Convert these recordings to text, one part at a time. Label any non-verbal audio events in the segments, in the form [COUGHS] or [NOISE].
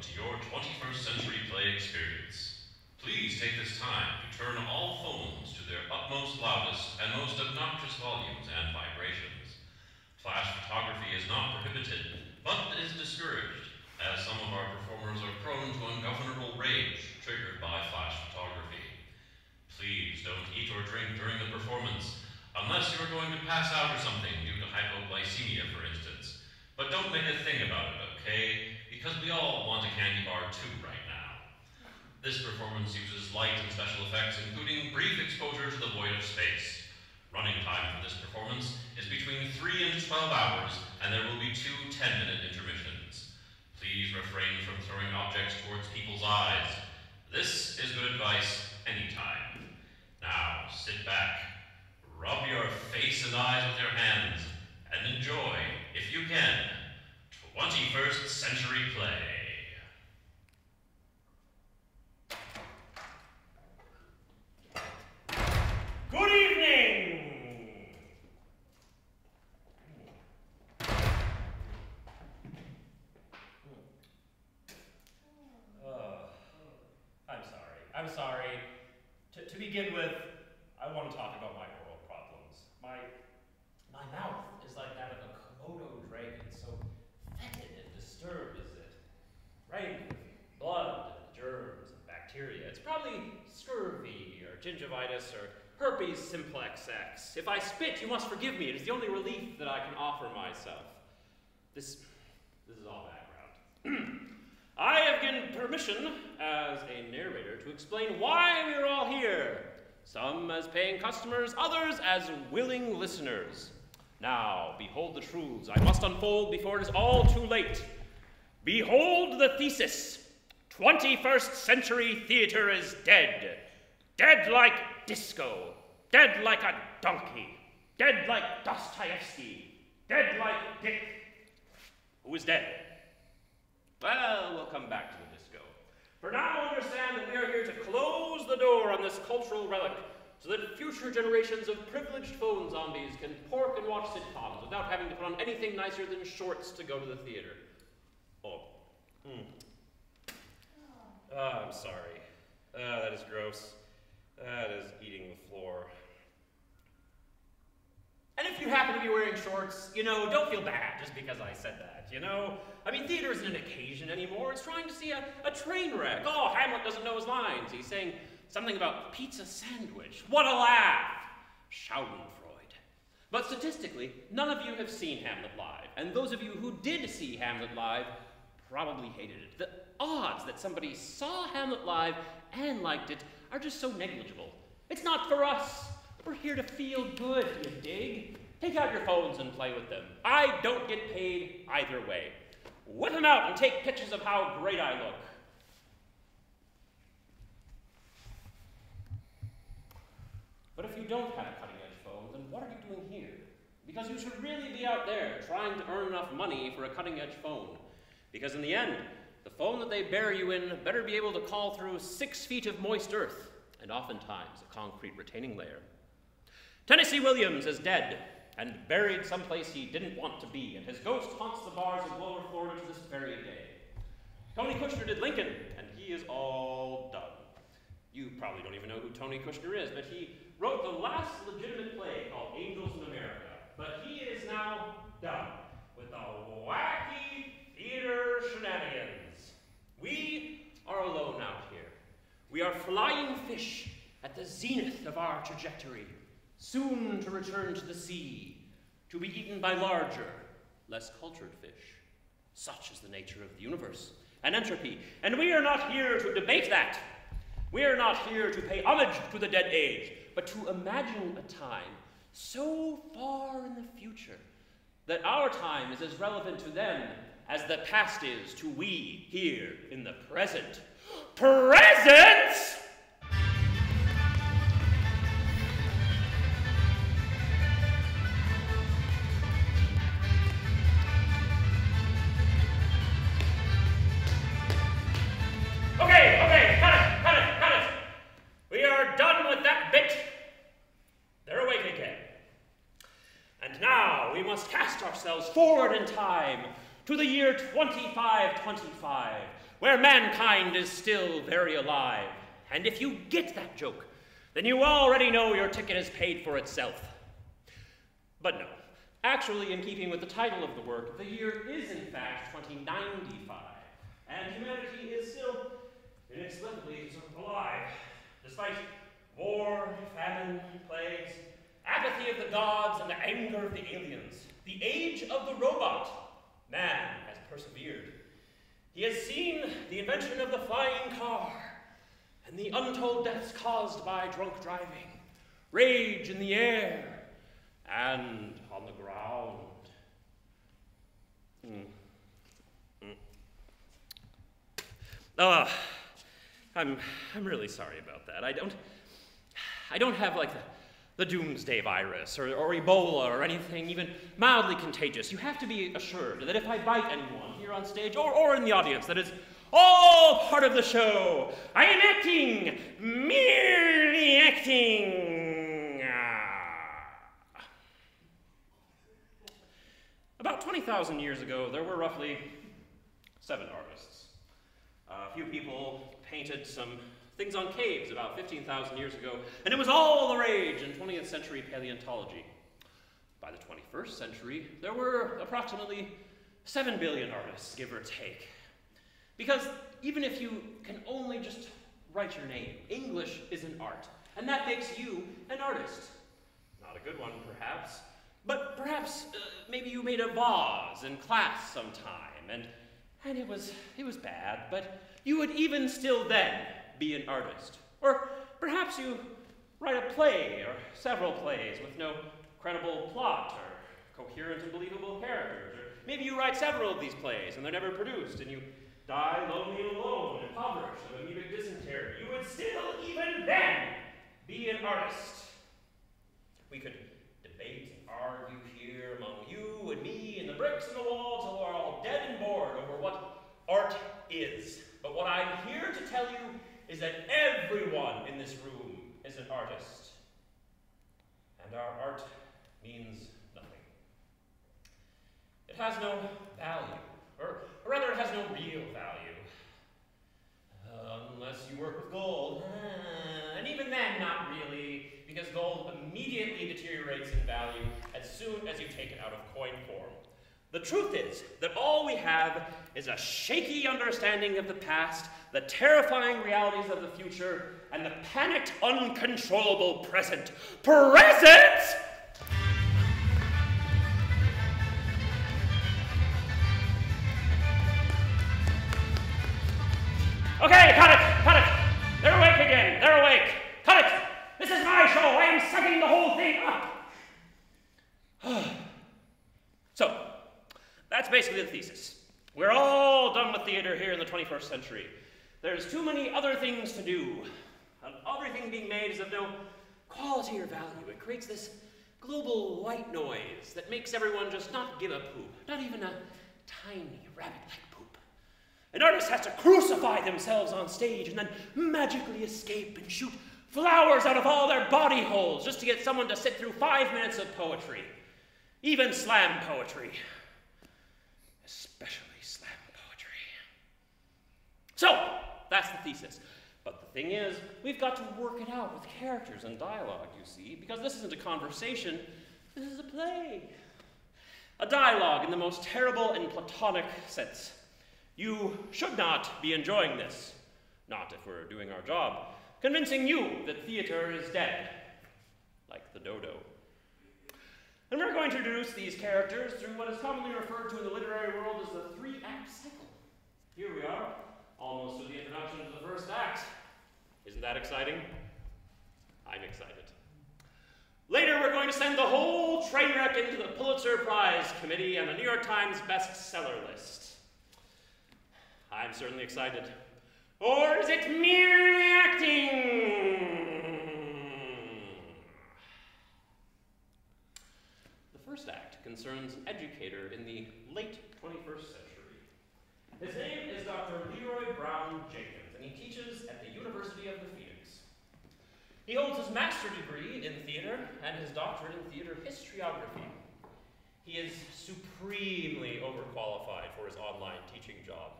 to your 21st century play experience. Please take this time to turn all phones to their utmost loudest and most obnoxious volumes and vibrations. Flash photography is not prohibited, but is discouraged, as some of our performers are prone to ungovernable rage triggered by flash photography. Please don't eat or drink during the performance, unless you're going to pass out or something due to hypoglycemia, for instance. But don't make a thing about it, okay? Because we all want a candy bar too right now. This performance uses light and special effects, including brief exposure to the void of space. Running time for this performance is between 3 and 12 hours, and there will be two 10-minute intermissions. Please refrain from throwing objects towards people's eyes. This is good advice anytime. Now, sit back, rub your face and eyes with your hands, and enjoy, if you can, 21st Century Play. Good evening! Uh, I'm sorry. I'm sorry. To, to begin with, I want to talk about my oral problems. My my mouth is like that of a Komodo dragon, so fetid and disturbed is it. Rain, blood, and germs, and bacteria. It's probably scurvy or gingivitis or herpes simplex X. If I spit, you must forgive me. It is the only relief that I can offer myself. This, this is all background. [CLEARS THROAT] I have given permission as a narrator to explain why we are all here. Some as paying customers, others as willing listeners. Now, behold the truths I must unfold before it is all too late. Behold the thesis 21st century theater is dead. Dead like disco. Dead like a donkey. Dead like Dostoevsky. Dead like Dick. Who is dead? Well, we'll come back to the disco. For now, understand that we are here to close the door on this cultural relic so that future generations of privileged phone zombies can pork and watch sitcoms without having to put on anything nicer than shorts to go to the theater. Oh. Hmm. Ah, I'm sorry. Ah, that is gross. That is eating the floor. And if you happen to be wearing shorts, you know, don't feel bad just because I said that, you know? I mean, theater isn't an occasion anymore. It's trying to see a, a train wreck. Oh, Hamlet doesn't know his lines. He's saying something about pizza sandwich. What a laugh! Schadenfreude. But statistically, none of you have seen Hamlet live. And those of you who did see Hamlet live probably hated it. The odds that somebody saw Hamlet live and liked it are just so negligible. It's not for us. We're here to feel good, you dig? Take out your phones and play with them. I don't get paid either way. Whip them out and take pictures of how great I look. But if you don't have a cutting edge phone, then what are you doing here? Because you should really be out there trying to earn enough money for a cutting edge phone. Because in the end, the phone that they bury you in better be able to call through six feet of moist earth, and oftentimes a concrete retaining layer. Tennessee Williams is dead and buried someplace he didn't want to be, and his ghost haunts the bars of lower Florida to this very day. Tony Kushner did Lincoln, and he is all done. You probably don't even know who Tony Kushner is, but he wrote the last legitimate play called Angels in America. But he is now done with the wacky theater shenanigans. We are alone out here. We are flying fish at the zenith of our trajectory, soon to return to the sea, to be eaten by larger, less cultured fish. Such is the nature of the universe and entropy, and we are not here to debate that. We are not here to pay homage to the dead age, but to imagine a time so far in the future that our time is as relevant to them as the past is to we here in the present. Present? Okay, okay, cut it, cut it, cut it. We are done with that bit. They're awake again. And now we must cast ourselves forward in time to the year 2525, where mankind is still very alive. And if you get that joke, then you already know your ticket has paid for itself. But no, actually, in keeping with the title of the work, the year is in fact 2095, and humanity is still inexplicably alive, despite war, famine, plagues, apathy of the gods, and the anger of the aliens. The age of the robot. Man has persevered. He has seen the invention of the flying car and the untold deaths caused by drunk driving, rage in the air and on the ground. Mm. Mm. I'm, I'm really sorry about that. I don't, I don't have like the, the doomsday virus or, or Ebola or anything even mildly contagious. You have to be assured that if I bite anyone here on stage or, or in the audience, that it's all part of the show. I am acting, merely acting. About 20,000 years ago, there were roughly seven artists. a few people painted some things on caves about 15,000 years ago, and it was all the rage in 20th century paleontology. By the 21st century, there were approximately 7 billion artists, give or take. Because even if you can only just write your name, English is an art, and that makes you an artist. Not a good one, perhaps, but perhaps uh, maybe you made a vase in class sometime, and, and it, was, it was bad, but you would even still then be an artist. Or perhaps you write a play or several plays with no credible plot or coherent and believable characters. Or maybe you write several of these plays and they're never produced and you die lonely and alone, impoverished of amoebic dysentery. You would still, even then, be an artist. We could debate and argue here among you and me and the bricks and the walls until we're all dead and bored over what art is. But what I'm here to tell you is that everyone in this room is an artist. And our art means nothing. It has no value, or, or rather, it has no real value. Unless you work with gold. Uh, and even then, not really, because gold immediately deteriorates in value as soon as you take it out of coin form. The truth is that all we have is a shaky understanding of the past, the terrifying realities of the future, and the panicked, uncontrollable present. Present! Okay, cut it, cut it. They're awake again, they're awake. Cut it. This is my show. I am setting the whole thing up. [SIGHS] [SIGHS] that's basically the thesis. We're all done with theater here in the 21st century. There's too many other things to do. And everything being made is of no quality or value. It creates this global white noise that makes everyone just not give a poop, not even a tiny rabbit-like poop. An artist has to crucify themselves on stage and then magically escape and shoot flowers out of all their body holes just to get someone to sit through five minutes of poetry. Even slam poetry especially slam poetry. So, that's the thesis. But the thing is, we've got to work it out with characters and dialogue, you see, because this isn't a conversation, this is a play. A dialogue in the most terrible and platonic sense. You should not be enjoying this, not if we're doing our job, convincing you that theater is dead, like the dodo. And we're going to introduce these characters through what is commonly referred to in the literary world as the three-act cycle. Here we are, almost to the introduction to the first act. Isn't that exciting? I'm excited. Later, we're going to send the whole train wreck into the Pulitzer Prize Committee and the New York Times bestseller list. I'm certainly excited. Or is it merely acting? The first act concerns an educator in the late 21st century. His name is Dr. Leroy Brown Jenkins, and he teaches at the University of the Phoenix. He holds his master's degree in theater and his doctorate in theater historiography. He is supremely overqualified for his online teaching job.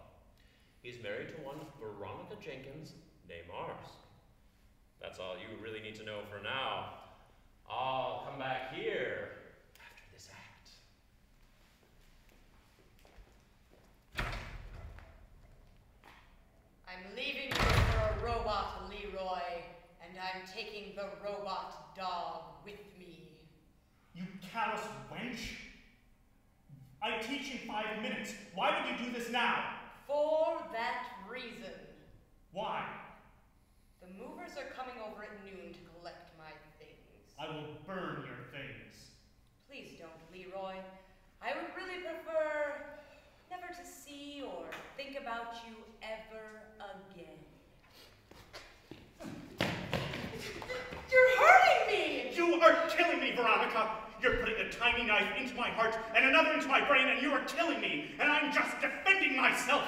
He's married to one Veronica Jenkins, named Mars. That's all you really need to know for now. I'll come back here after this act. I'm leaving you for a robot, Leroy, and I'm taking the robot dog with me. You callous wench! I teach in five minutes. Why would you do this now? For that reason. Why? The movers are coming over at noon to collect my things. I will burn your things. Please don't, Leroy. I would really prefer never to see or think about you ever again. You're hurting me! You are killing me, Veronica! You're putting a tiny knife into my heart and another into my brain, and you are killing me, and I'm just defending myself!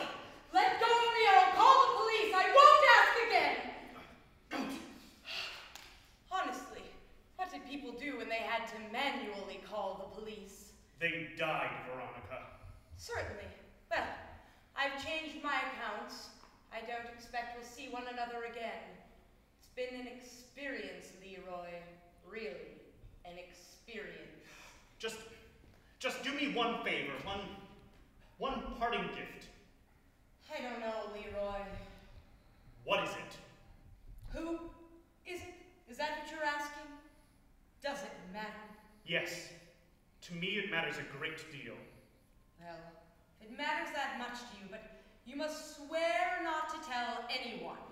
Let go of me or I'll call the police! I won't ask again! Honestly, what did people do when they had to manually call the police? They died, Veronica. Certainly. Well, I've changed my accounts. I don't expect we'll see one another again. It's been an experience, Leroy. Really, an experience. Just, just do me one favor, one, one parting gift. I don't know, Leroy. What is it? Who is it? Is that what you're asking? Does it matter? Yes, to me it matters a great deal. Well, if it matters that much to you, but you must swear not to tell anyone.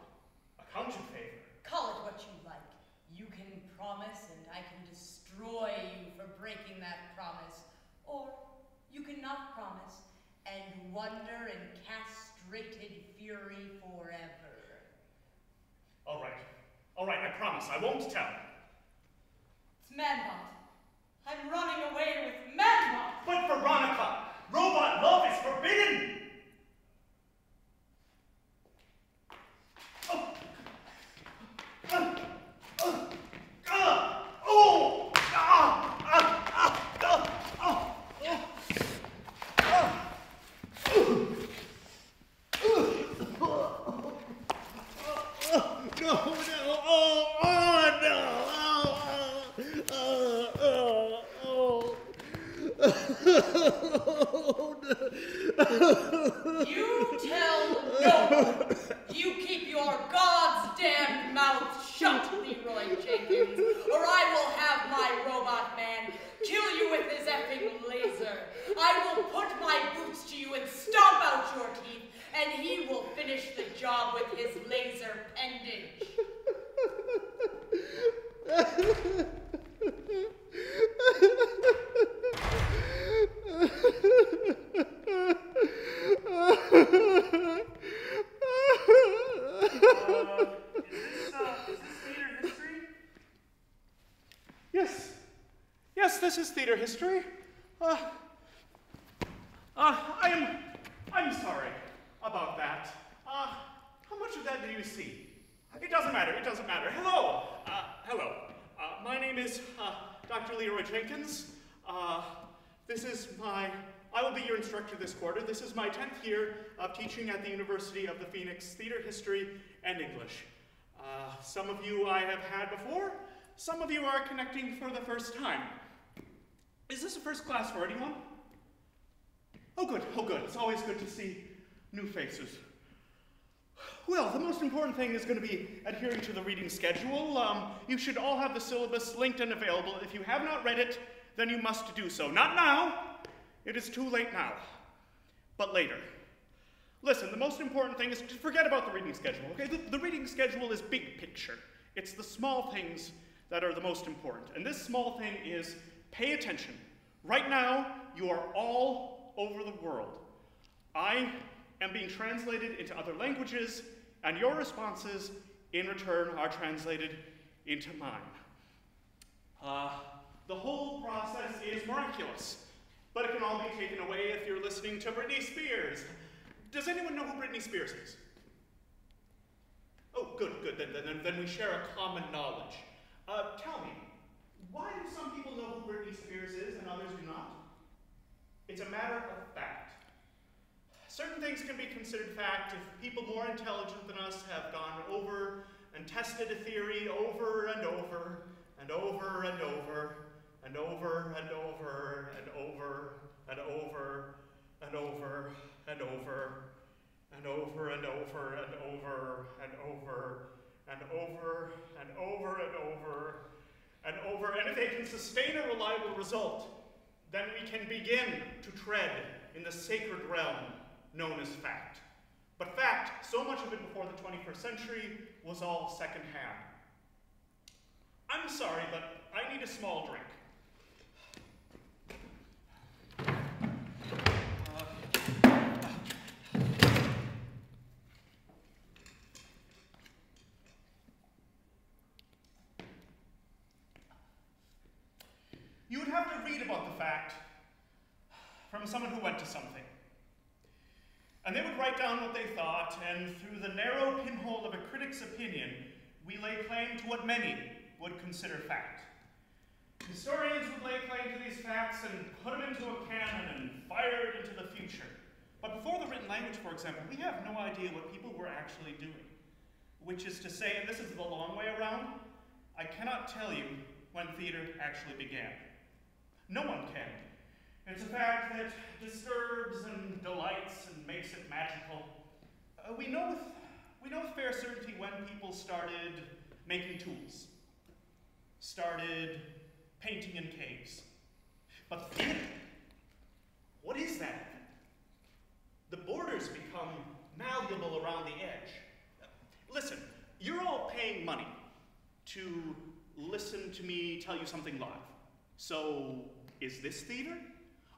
A counter favor. Call it what you like. You can promise, and I can destroy you for breaking that promise. Or you cannot promise, and wander in castrated fury forever. All right, all right, I promise, I won't tell. It's Manbot. I'm running away with Manbot! But Veronica, robot love is forbidden! Oh. Uh, uh, uh, oh. Ah, ah, ah, ah, ah, ah. No, no, oh, oh, no, oh, oh, oh, oh, oh. You tell no! You keep your God's damned mouth shut, Leroy Jenkins, or I will have my robot man kill you with his effing laser. I will put my boots to you and stomp out your teeth, and he will finish the job with his laser pendage. [LAUGHS] Yes. Yes, this is theater history. Uh, uh, I am, I'm sorry about that. Uh, how much of that do you see? It doesn't matter, it doesn't matter. Hello, uh, hello. Uh, my name is, uh, Dr. Leroy Jenkins. Uh, this is my, I will be your instructor this quarter. This is my 10th year of teaching at the University of the Phoenix Theater History and English. Uh, some of you I have had before, some of you are connecting for the first time. Is this a first class for anyone? Oh, good, oh, good. It's always good to see new faces. Well, the most important thing is going to be adhering to the reading schedule. Um, you should all have the syllabus linked and available. If you have not read it, then you must do so. Not now. It is too late now. But later. Listen, the most important thing is to forget about the reading schedule, okay? The, the reading schedule is big picture. It's the small things that are the most important. And this small thing is pay attention. Right now, you are all over the world. I am being translated into other languages, and your responses in return are translated into mine. Uh, the whole process is miraculous, but it can all be taken away if you're listening to Britney Spears. Does anyone know who Britney Spears is? Oh, good, good. Then, then, then we share a common knowledge. Uh, tell me, why do some people know who Britney Spears is and others do not? It's a matter of fact. Certain things can be considered fact if people more intelligent than us have gone over and tested a theory over and over and over and over and over and over and over and over and over and over and over and over and over and over and over and over and over and over. And if they can sustain a reliable result, then we can begin to tread in the sacred realm known as fact. But fact, so much of it before the 21st century, was all secondhand. I'm sorry, but I need a small drink. You would have to read about the fact from someone who went to something. And they would write down what they thought, and through the narrow pinhole of a critic's opinion, we lay claim to what many would consider fact. Historians would lay claim to these facts and put them into a canon and fire it into the future. But before the written language, for example, we have no idea what people were actually doing. Which is to say, and this is the long way around, I cannot tell you when theater actually began. No one can. It's a fact that disturbs and delights and makes it magical. Uh, we, know with, we know with fair certainty when people started making tools, started painting in caves. But theater, what is that? The borders become malleable around the edge. Listen, you're all paying money to listen to me tell you something live. So is this theater?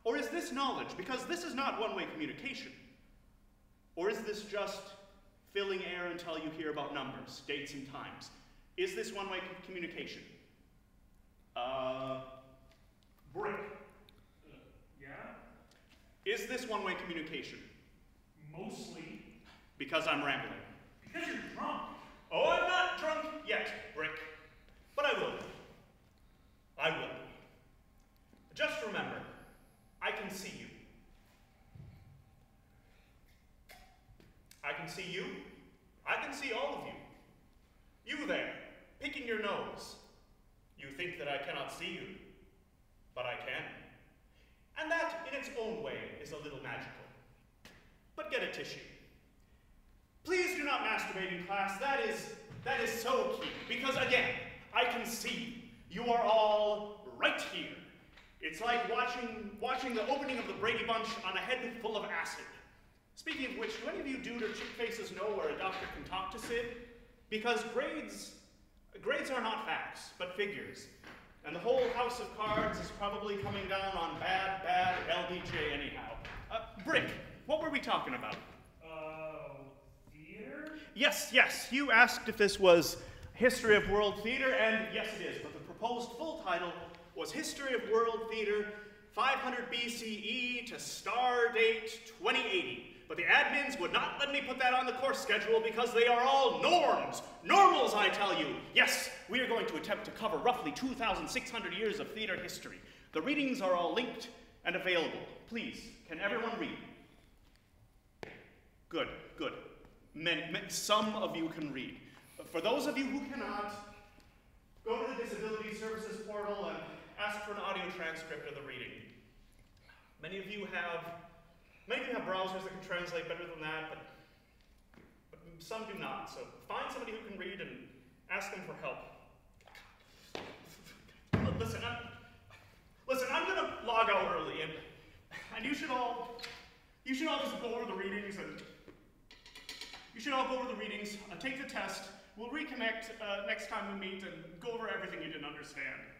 Or is this knowledge? Because this is not one way communication. Or is this just filling air until you hear about numbers, dates, and times? Is this one way communication? Uh, brick. Uh, yeah? Is this one way communication? Mostly. Because I'm rambling. Because you're drunk. Oh, I'm not drunk yet, Brick. But I will be. I will be. Just remember, I can see you. I can see you. I can see all of you. You there, picking your nose. You think that I cannot see you, but I can. And that, in its own way, is a little magical. But get a tissue. Please do not masturbate in class. That is, that is so key. Because again, I can see you are all right here. It's like watching, watching the opening of the Brady Bunch on a head full of acid. Speaking of which, do any of you dude or chick faces know where a doctor can talk to Sid? Because grades, grades are not facts, but figures. And the whole house of cards is probably coming down on bad, bad LBJ anyhow. Uh, Brick, what were we talking about? Uh, theater? Yes, yes, you asked if this was History of World Theater, and yes it is, but the proposed full title was History of World Theater 500 BCE to star date 2080. But the admins would not let me put that on the course schedule because they are all norms. Normals, I tell you. Yes, we are going to attempt to cover roughly 2,600 years of theater history. The readings are all linked and available. Please, can everyone read? Good, good. Some of you can read. For those of you who cannot, go to the Disability Services portal and ask for an audio transcript of the reading. Many of you have many of you have browsers that can translate better than that, but, but some do not. So find somebody who can read and ask them for help. Listen, I'm, listen, I'm gonna log out early, and and you should all you should all just go over the readings and you should all go over the readings, uh, take the test. We'll reconnect uh, next time we meet and go over everything you didn't understand.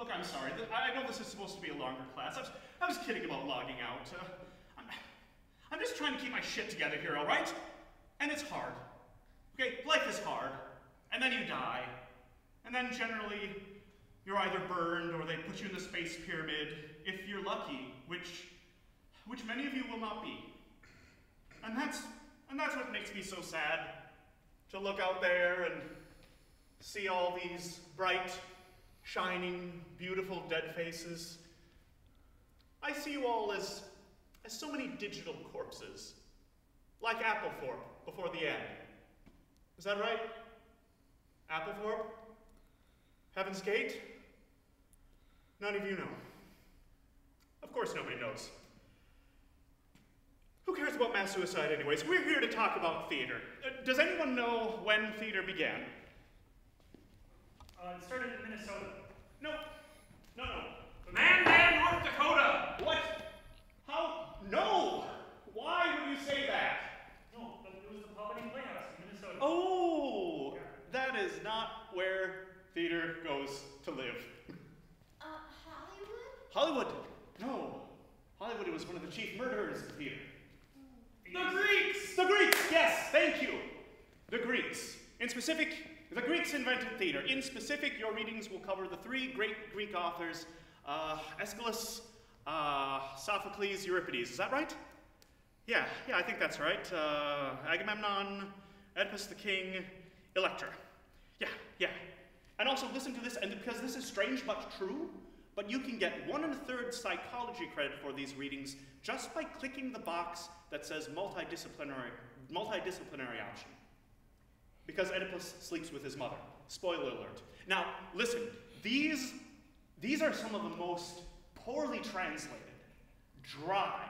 Look, I'm sorry. I know this is supposed to be a longer class. I was, I was kidding about logging out. Uh, I'm, I'm just trying to keep my shit together here, all right? And it's hard. Okay, life is hard. And then you die. And then generally, you're either burned or they put you in the space pyramid, if you're lucky, which, which many of you will not be. And that's, and that's what makes me so sad, to look out there and see all these bright, shining, beautiful dead faces. I see you all as, as so many digital corpses, like Applethorpe before the end. Is that right? Applethorpe? Heaven's Gate? None of you know. Of course, nobody knows. Who cares about mass suicide, anyways? We're here to talk about theater. Uh, does anyone know when theater began? Uh, it started in Minnesota. No. No, no. Mandan, North Dakota! What? How? No! Why would you say that? No, it was the Poverty Playhouse in Minnesota. Oh! That is not where theater goes to live. Uh, Hollywood? Hollywood! No. Hollywood was one of the chief murderers of theater. The Greeks! The Greeks, yes, thank you. The Greeks. In specific, the Greeks invented theater. In specific, your readings will cover the three great Greek authors uh, Aeschylus, uh, Sophocles, Euripides. Is that right? Yeah, yeah, I think that's right. Uh, Agamemnon, Oedipus the King, Electra. Yeah, yeah. And also listen to this, and because this is strange but true, but you can get one and a third psychology credit for these readings just by clicking the box that says multidisciplinary, multidisciplinary option. Because Oedipus sleeps with his mother. Spoiler alert. Now, listen, these, these are some of the most poorly translated, dry,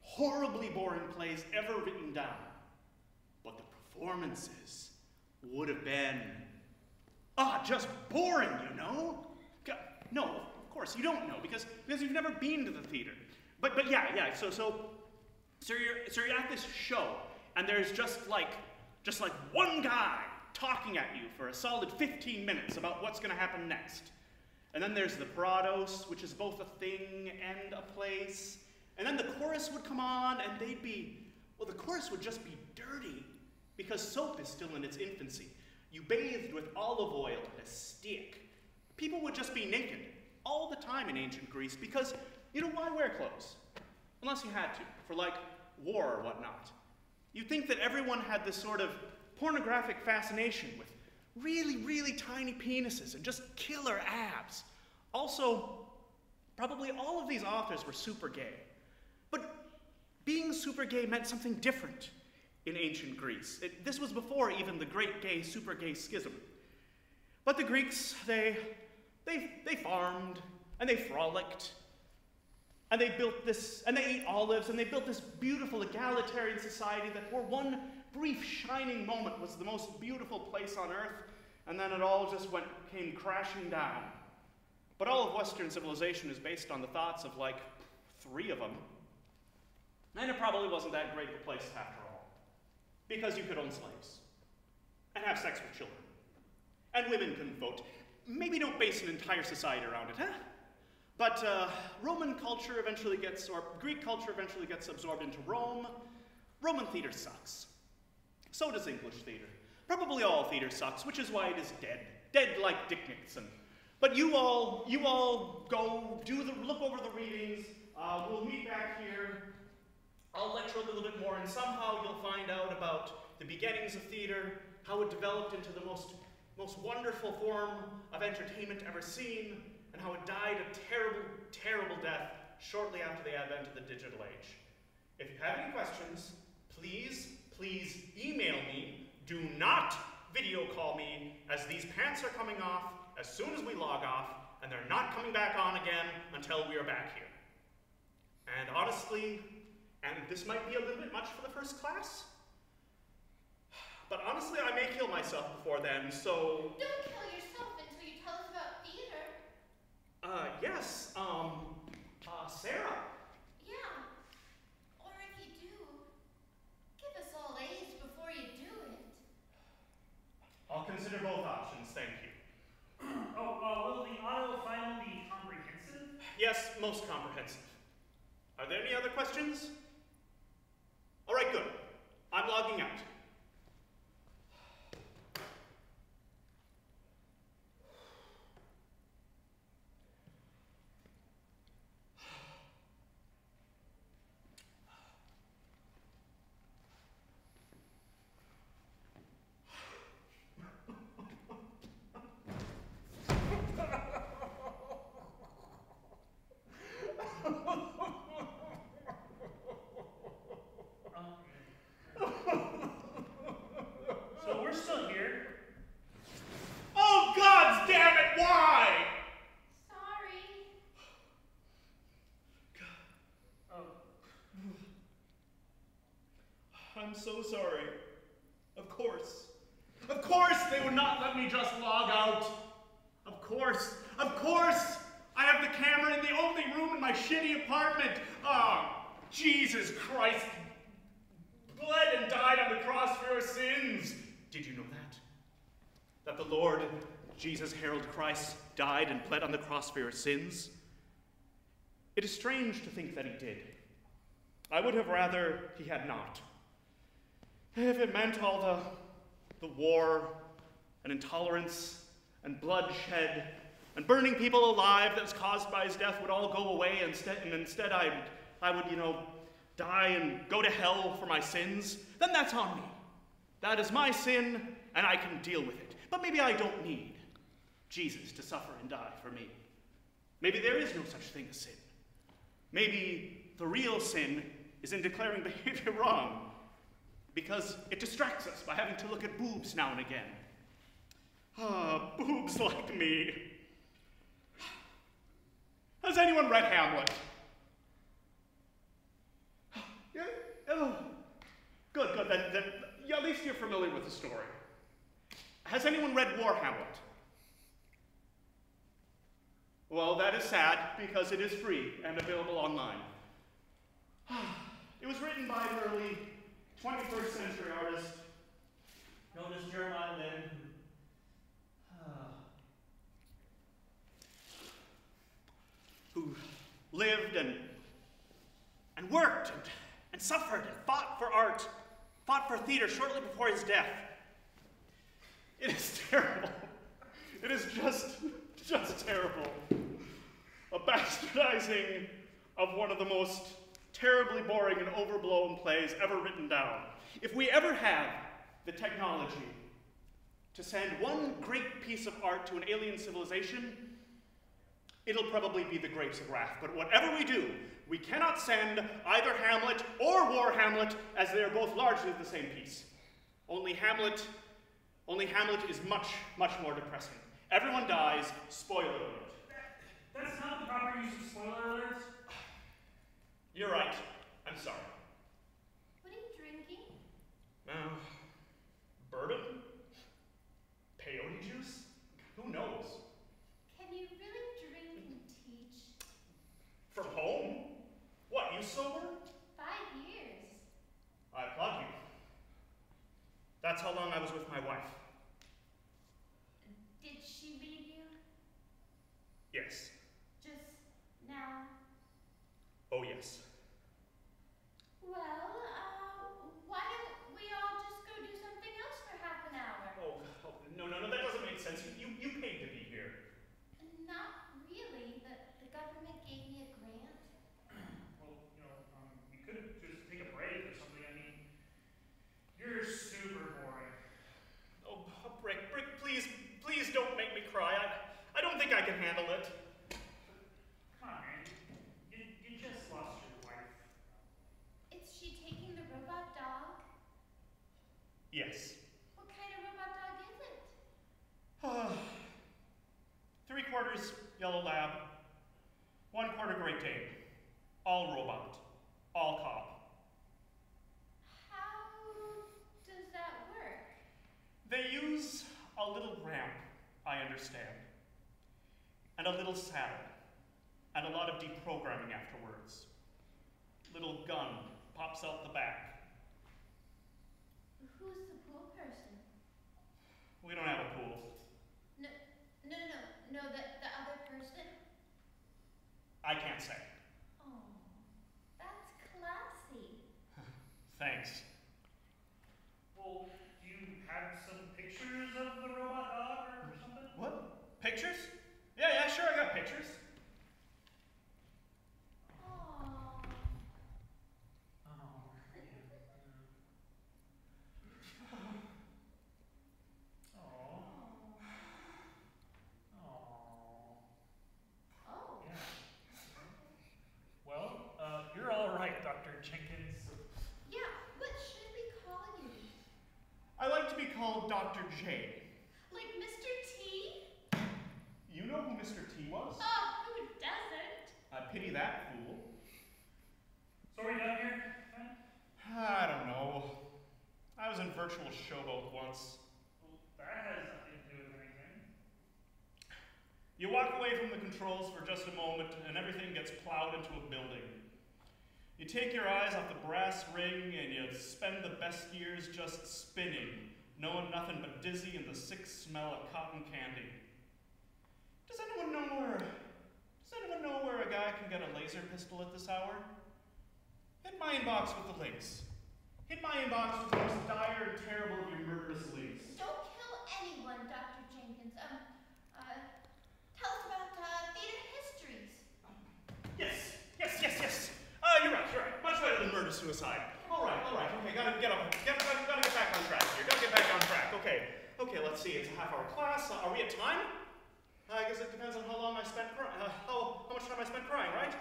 horribly boring plays ever written down. But the performances would have been, ah, just boring, you know? No, of course, you don't know because, because you've never been to the theater. But, but yeah, yeah, so, so, so you're, so you're at this show, and there's just like, just like one guy talking at you for a solid 15 minutes about what's going to happen next. And then there's the Parados, which is both a thing and a place. And then the chorus would come on, and they'd be, well, the chorus would just be dirty because soap is still in its infancy. You bathed with olive oil and a stick. People would just be naked all the time in ancient Greece because, you know, why wear clothes? Unless you had to, for like war or whatnot. You'd think that everyone had this sort of pornographic fascination with really, really tiny penises and just killer abs. Also, probably all of these authors were super gay. But being super gay meant something different in ancient Greece. It, this was before even the great gay, super gay schism. But the Greeks, they, they, they farmed and they frolicked and they built this, and they ate olives, and they built this beautiful egalitarian society that for one brief shining moment was the most beautiful place on earth, and then it all just went, came crashing down. But all of Western civilization is based on the thoughts of like three of them. And it probably wasn't that great of a place after all. Because you could own slaves and have sex with children. And women couldn't vote. Maybe don't base an entire society around it, huh? But uh, Roman culture eventually gets, or Greek culture eventually gets absorbed into Rome. Roman theater sucks. So does English theater. Probably all theater sucks, which is why it is dead. Dead like Dick Nixon. But you all, you all go do the look over the readings. Uh, we'll meet back here. I'll lecture a little bit more, and somehow you'll find out about the beginnings of theater, how it developed into the most, most wonderful form of entertainment ever seen, and how it died a terrible, terrible death shortly after the advent of the digital age. If you have any questions, please, please email me. Do not video call me, as these pants are coming off as soon as we log off, and they're not coming back on again until we are back here. And honestly, and this might be a little bit much for the first class, but honestly, I may kill myself before then, so Don't kill yourself until you tell us about theater. Uh, yes, um, uh, Sarah. Yeah. Or if you do, give us all A's before you do it. I'll consider both options, thank you. Oh, uh, will the auto final be comprehensive? Yes, most comprehensive. Are there any other questions? All right, good. I'm logging out. I'm so sorry. Of course. Of course they would not let me just log out. Of course. Of course. I have the camera in the only room in my shitty apartment. Ah, Jesus Christ. Bled and died on the cross for our sins. Did you know that? That the Lord Jesus Harold Christ died and bled on the cross for your sins? It is strange to think that he did. I would have rather he had not. If it meant all the, the war and intolerance and bloodshed and burning people alive that was caused by his death would all go away, instead, and instead I, I would, you know, die and go to hell for my sins, then that's on me. That is my sin, and I can deal with it. But maybe I don't need Jesus to suffer and die for me. Maybe there is no such thing as sin. Maybe the real sin is in declaring behavior [LAUGHS] wrong because it distracts us by having to look at boobs now and again. Ah, boobs [LAUGHS] like me. Has anyone read Hamlet? [SIGHS] Yeah? Oh, good, good. Then, then, yeah, at least you're familiar with the story. Has anyone read War Hamlet? Well, that is sad because it is free and available online. [SIGHS] It was written by an early 21st century artist known as Jeremiah Liend. Uh, who lived and, and worked and, and suffered and fought for art, fought for theater shortly before his death. It is [LAUGHS] terrible. It is just, just terrible. A bastardizing of one of the most terribly boring and overblown plays ever written down. If we ever have the technology to send one great piece of art to an alien civilization, it'll probably be the Grapes of Wrath. But whatever we do, we cannot send either Hamlet or War Hamlet, as they are both largely the same piece. Only Hamlet, only Hamlet is much, much more depressing. Everyone dies, spoiler alert. That's not the proper use of spoiler alerts. You're right. I'm sorry. What are you drinking? Uh, bourbon? Peyote juice? Who knows? Can you really drink and teach? From home? What, you sober? Five years. I applaud you. That's how long I was with my wife. Did she leave you? Yes. Just now? Oh, yes. Well, uh, why don't we all just go do something else for half an hour? Oh, oh, no, no, no, that doesn't make sense. You, you, you paid to be here. Not really. The, the government gave me a grant. Well, you know, um, we could just take a break or something. I mean, you're super boring. Oh, Brick, Brick, please, please don't make me cry. I, I don't think I can handle it. Come on, man. You, you just lost your wife. Is she taking the robot dog? Yes. What kind of robot dog is it? Three quarters yellow lab, one quarter Great Dane. All robot, all cop. How does that work? They use a little ramp, I understand, and a little saddle, and a lot of deprogramming afterwards. Little gun pops out the back. Who's the pool person? We don't have a pool. No, no, no, no, the, the other? I can't say. Oh, that's classy. [LAUGHS] Thanks. Well, do you have some pictures of the robot dog or something? What? Pictures? Yeah, yeah, sure, I got pictures. Oh, Oh, yeah. Oh. Oh. oh. Yeah. Well, uh, you're all right, Dr. Jenkins. Yeah, what should we call you? I like to be called Dr. J. Like Mr. T? You know who Mr. T was? Oh, who doesn't? I pity that fool. So are we done here? man? I don't know. virtual showboat once. Well, that has nothing to do with anything. You walk away from the controls for just a moment, and everything gets plowed into a building. You take your eyes off the brass ring, and you spend the best years just spinning, knowing nothing but dizzy and the sick smell of cotton candy. Does anyone know where? Does anyone know where a guy can get a laser pistol at this hour? Hit my inbox with the links. Hit my inbox with the most dire and terrible of your murderous links. Don't kill anyone, Dr. Jenkins. Um, uh, tell us about, uh, theater histories. Yes, yes, yes, yes. Uh, you're right, you're right. Much better than murder suicide. All right, all right. Okay, gotta get up. Gotta, gotta, gotta get back on track here. Gotta get back on track. Okay, okay. Let's see. It's a half-hour class. Uh, are we at time? Uh, I guess it depends on how long I spent crying. Uh, how, how much time I spent crying, right?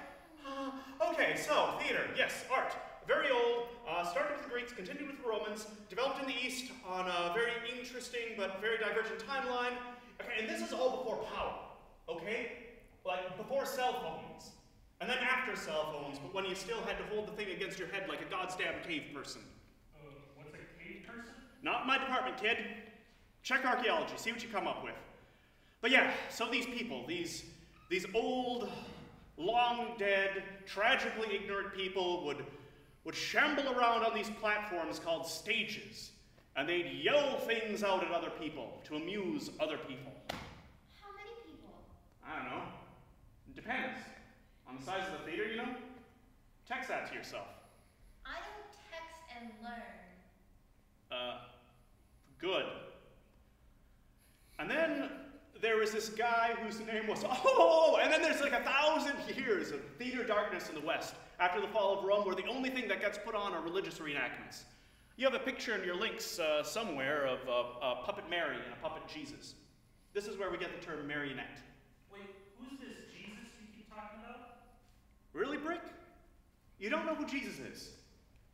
Uh, okay, so theater. Yes, art. Very old. Uh, started with the Greeks, continued with the Romans. Developed in the East on a very interesting but very divergent timeline. Okay, and this is all before power. Okay, like before cell phones. And then after cell phones, but when you still had to hold the thing against your head like a goddamn cave person. Uh, what's a cave person? Not my department, kid. Check archaeology, see what you come up with. But yeah, so these people, these these old, long dead, tragically ignorant people would would shamble around on these platforms called stages, and they'd yell things out at other people to amuse other people. How many people? I don't know. It depends. On the size of the theater, you know? Text that to yourself. I don't text and learn. Uh, good. And then there was this guy whose name was, [LAUGHS] oh, and then there's like a thousand years of theater darkness in the West after the fall of Rome, where the only thing that gets put on are religious reenactments. You have a picture in your links uh, somewhere of uh, a puppet Mary and a puppet Jesus. This is where we get the term marionette. Wait, who's this Jesus you keep talking about? Really, Brick? You don't know who Jesus is?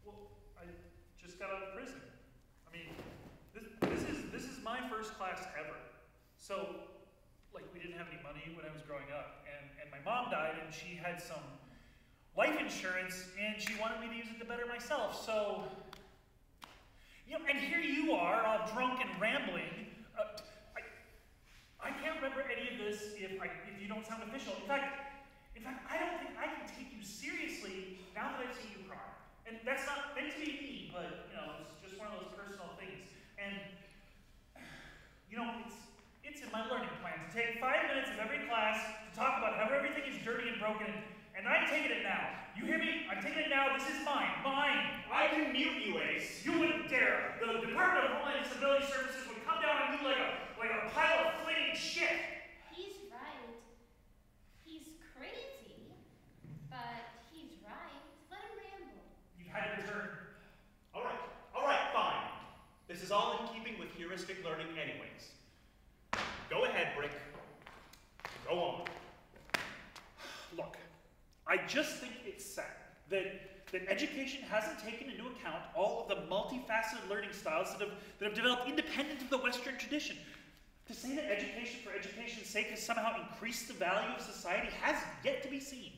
Well, I just got out of prison. I mean, this, this is this is my first class ever. So, like, we didn't have any money when I was growing up, and, and my mom died, and she had some life insurance, and she wanted me to use it to better myself. So, you know, and here you are, all drunk and rambling. Uh, I, I can't remember any of this if I, if you don't sound official. In fact, in fact, I don't think I can take you seriously now that I've seen you cry. And that's not meant to be mean, but you know, it's just one of those personal things. And you know, it's it's in my learning plan to take five minutes of every class to talk about how everything is dirty and broken, and I'm taking it now. You hear me? I'm taking it now. This is mine. Mine. I can mute you, Ace. You wouldn't dare. The Department of Homeland Stability Services would come down on you like a like a pile of flaming shit. He's right. He's crazy, but he's right. Let him ramble. You've had your turn. All right, all right, fine. This is all in keeping with heuristic learning, anyways. Go ahead, Brick. Go on. Look, I just think it's sad that that education hasn't taken into account all of the multifaceted learning styles that have that have developed independent of the Western tradition. To say that education for education's sake has somehow increased the value of society has yet to be seen.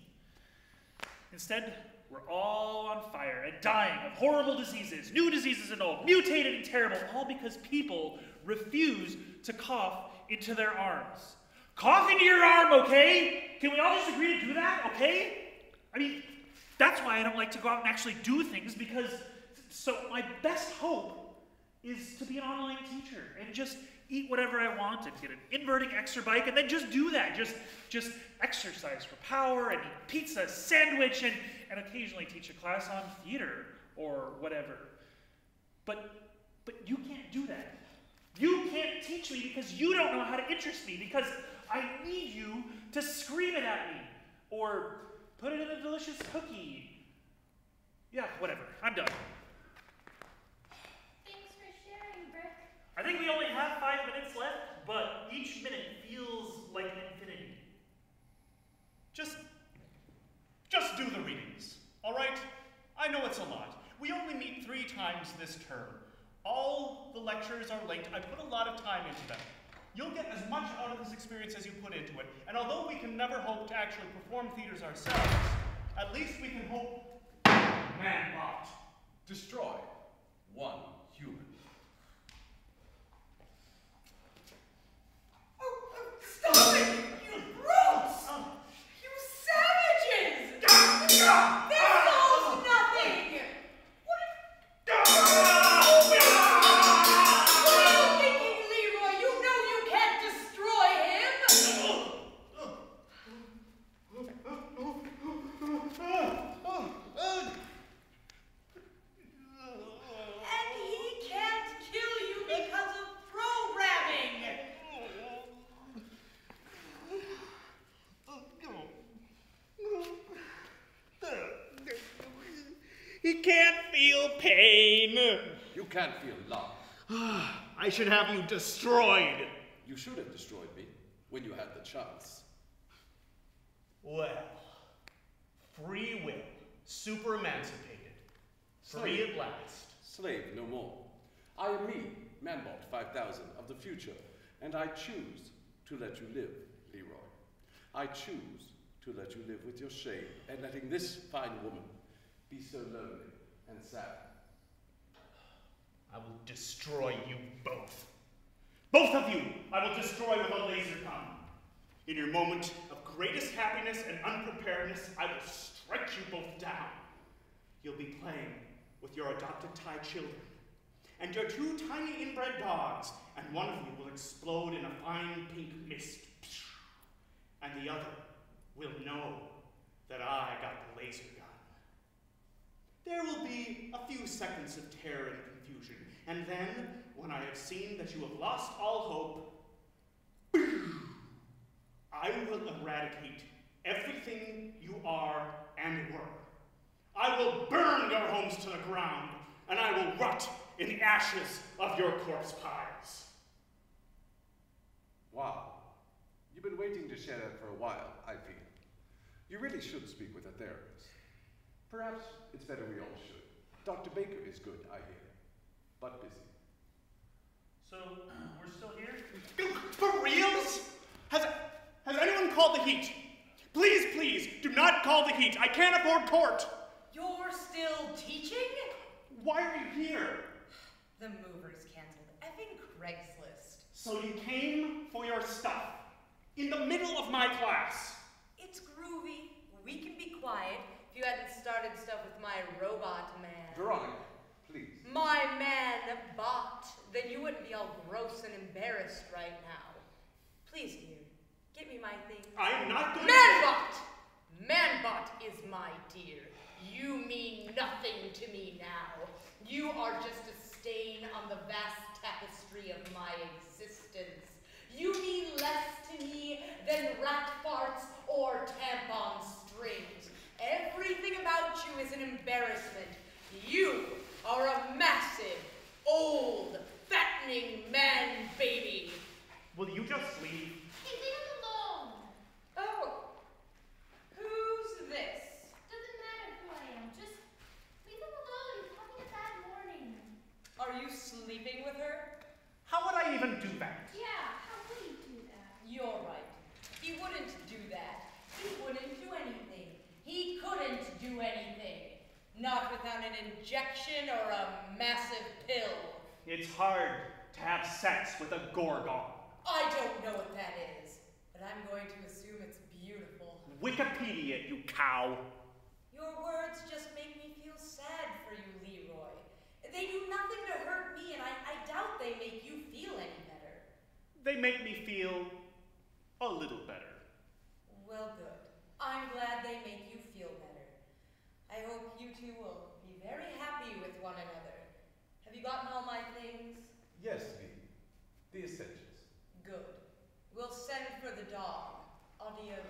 Instead, we're all on fire and dying of horrible diseases, new diseases and old, mutated and terrible, all because people refuse to cough into their arms. Cough into your arm, okay? Can we all just agree to do that, okay? I mean, that's why I don't like to go out and actually do things because so my best hope is to be an online teacher and just eat whatever I want and get an inverting extra bike and then just do that. Just just exercise for power and eat pizza, sandwich, and, and occasionally teach a class on theater or whatever. But but you can't do that. You can't teach me because you don't know how to interest me, because I need you to scream it at me. Or put it in a delicious cookie. Yeah, whatever. I'm done. Thanks for sharing, Brick. I think we only have five minutes left, but each minute feels like an infinity. Just, just do the readings, all right? I know it's a lot. We only meet three times this term. All the lectures are linked. I put a lot of time into them. You'll get as much out of this experience as you put into it. And although we can never hope to actually perform theaters ourselves, at least we can hope Man bot. Destroy one human. Can't feel love. [SIGHS] I should have you destroyed. You should have destroyed me when you had the chance. Well, free will, super emancipated, free at last. Slave no more. I am me, Manbot 5000 of the future, and I choose to let you live, Leroy. I choose to let you live with your shame and letting this fine woman be so lonely and sad. I will destroy you both. Both of you, I will destroy with a laser gun. In your moment of greatest happiness and unpreparedness, I will strike you both down. You'll be playing with your adopted Thai children and your two tiny inbred dogs, and one of you will explode in a fine pink mist, and the other will know that I got the laser gun. There will be a few seconds of terror and confusion, and then, when I have seen that you have lost all hope, I will eradicate everything you are and were. I will burn your homes to the ground, and I will rot in the ashes of your corpse piles. Wow. You've been waiting to share that for a while, I feel. You really should speak with a therapist. Perhaps it's better we all should. Dr. Baker is good, I hear, but busy. So, [CLEARS THROAT] we're still here? For reals? Has, has anyone called the heat? Please, please, do not call the heat. I can't afford court. You're still teaching? Why are you here? [SIGHS] The mover's canceled. Effing Craigslist. So you came for your stuff in the middle of my class. It's groovy. We can be quiet if you hadn't started stuff with my robot man. Veronica, please. My man bot. Then you wouldn't be all gross and embarrassed right now. Please, dear, get me my things. I'm not going Manbot! Manbot is my dear. You mean nothing to me now. You are just a stain on the vast tapestry of my existence. You mean less to me than rat farts or tampon strings. Everything about you is an embarrassment. You are a massive, old, fattening man baby. Will you just leave him alone. Oh, who's this? Doesn't matter who I am. Just leave him alone. He's having a bad morning. Are you sleeping with her? How would I even do that? Yeah, how would he do that? You're right. He wouldn't do that. He wouldn't do anything. He couldn't do anything. Not without an injection or a massive pill. It's hard to have sex with a gorgon. I don't know what that is, but I'm going to assume it's beautiful. Wikipedia, you cow. Your words just make me feel sad for you, Leroy. They do nothing to hurt me, and I, I doubt they make you feel any better. They make me feel a little better. Well, good. I'm glad they make you feel better. I hope you two will very happy with one another. Have you gotten all my things? Yes, V. The essentials. Good. We'll send for the dog. Adios.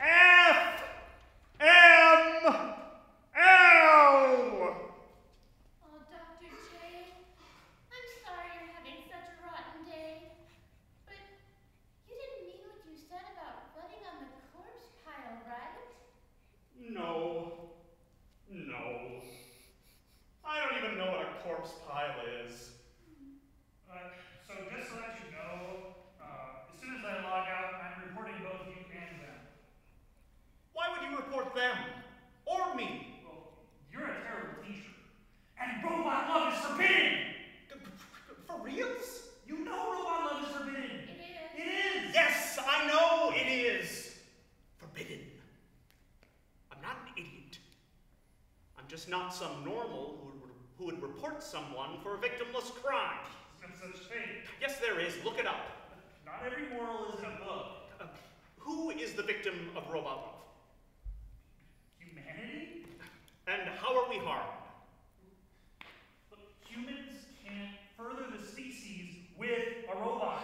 F M L. Oh, Dr. J, I'm sorry you're having such a rotten day. But you didn't mean what you said about flooding on the corpse pile, right? No. No. I don't even know what a corpse pile is. Uh, so just to let you know, uh, as soon as I log out, I'm reporting both you and them. Why would you report them? Or me? Well, you're a terrible teacher. And robot love is forbidden! For reals? You know robot love is forbidden! It is. It is! Yes, I know it is. Forbidden. I'm not an idiot. Not some normal who would, who would report someone for a victimless crime. There's no such thing. Yes, there is. Look it up. Not every moral is in a book. Uh, who is the victim of robot love? Humanity? And how are we harmed? Look, humans can't further the species with a robot.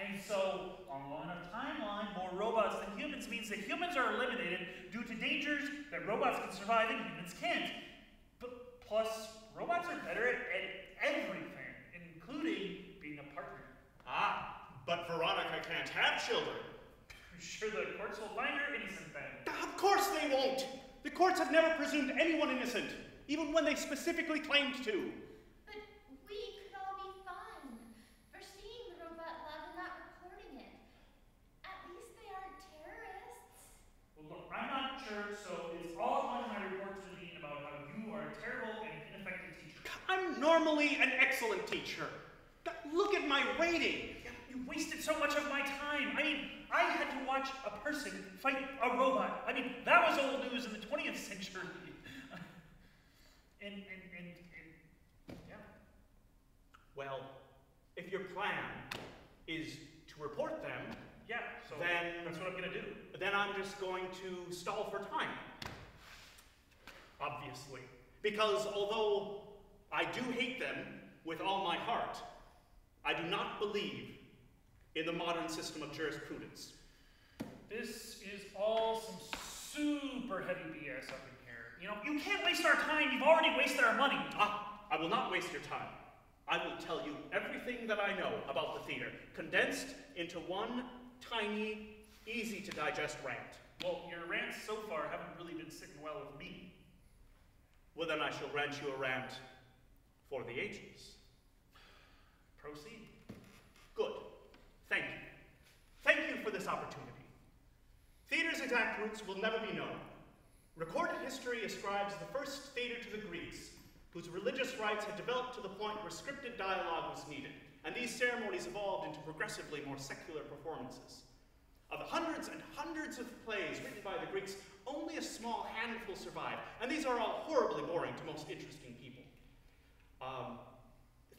And so, on a timeline, more robots than humans means that humans are eliminated due to dangers that robots can survive and humans can't. But plus, robots are better at, at everything, including being a partner. Ah, but Veronica can't have children. Sure, the courts will find her innocent then. Of course they won't. The courts have never presumed anyone innocent, even when they specifically claimed to. But we could all be fine for seeing the robot love and not reporting it. At least they aren't terrorists. Well, look, I'm not sure, so is all of my reports to be about how you are a terrible and ineffective teacher. I'm normally an excellent teacher. Look at my rating. You wasted so much of my time. I mean, I had to watch a person fight a robot. I mean, that was old news in the 20th century. [LAUGHS] and, and, and, and, yeah. Well, if your plan is to report them, Yeah, so Then- that's what I'm gonna do. then I'm just going to stall for time. Obviously. Because although I do hate them with all my heart, I do not believe in the modern system of jurisprudence. This is all some super heavy BS up in here. You know, you can't waste our time. You've already wasted our money. Ah, I will not waste your time. I will tell you everything that I know about the theater, condensed into one tiny, easy to digest rant. Well, your rants so far haven't really been sitting well with me. Well, then I shall rant you a rant for the ages. Proceed. Good. Thank you. Thank you for this opportunity. Theater's exact roots will never be known. Recorded history ascribes the first theater to the Greeks, whose religious rites had developed to the point where scripted dialogue was needed, and these ceremonies evolved into progressively more secular performances. Of the hundreds and hundreds of plays written by the Greeks, only a small handful survive, and these are all horribly boring to most interesting people. Um,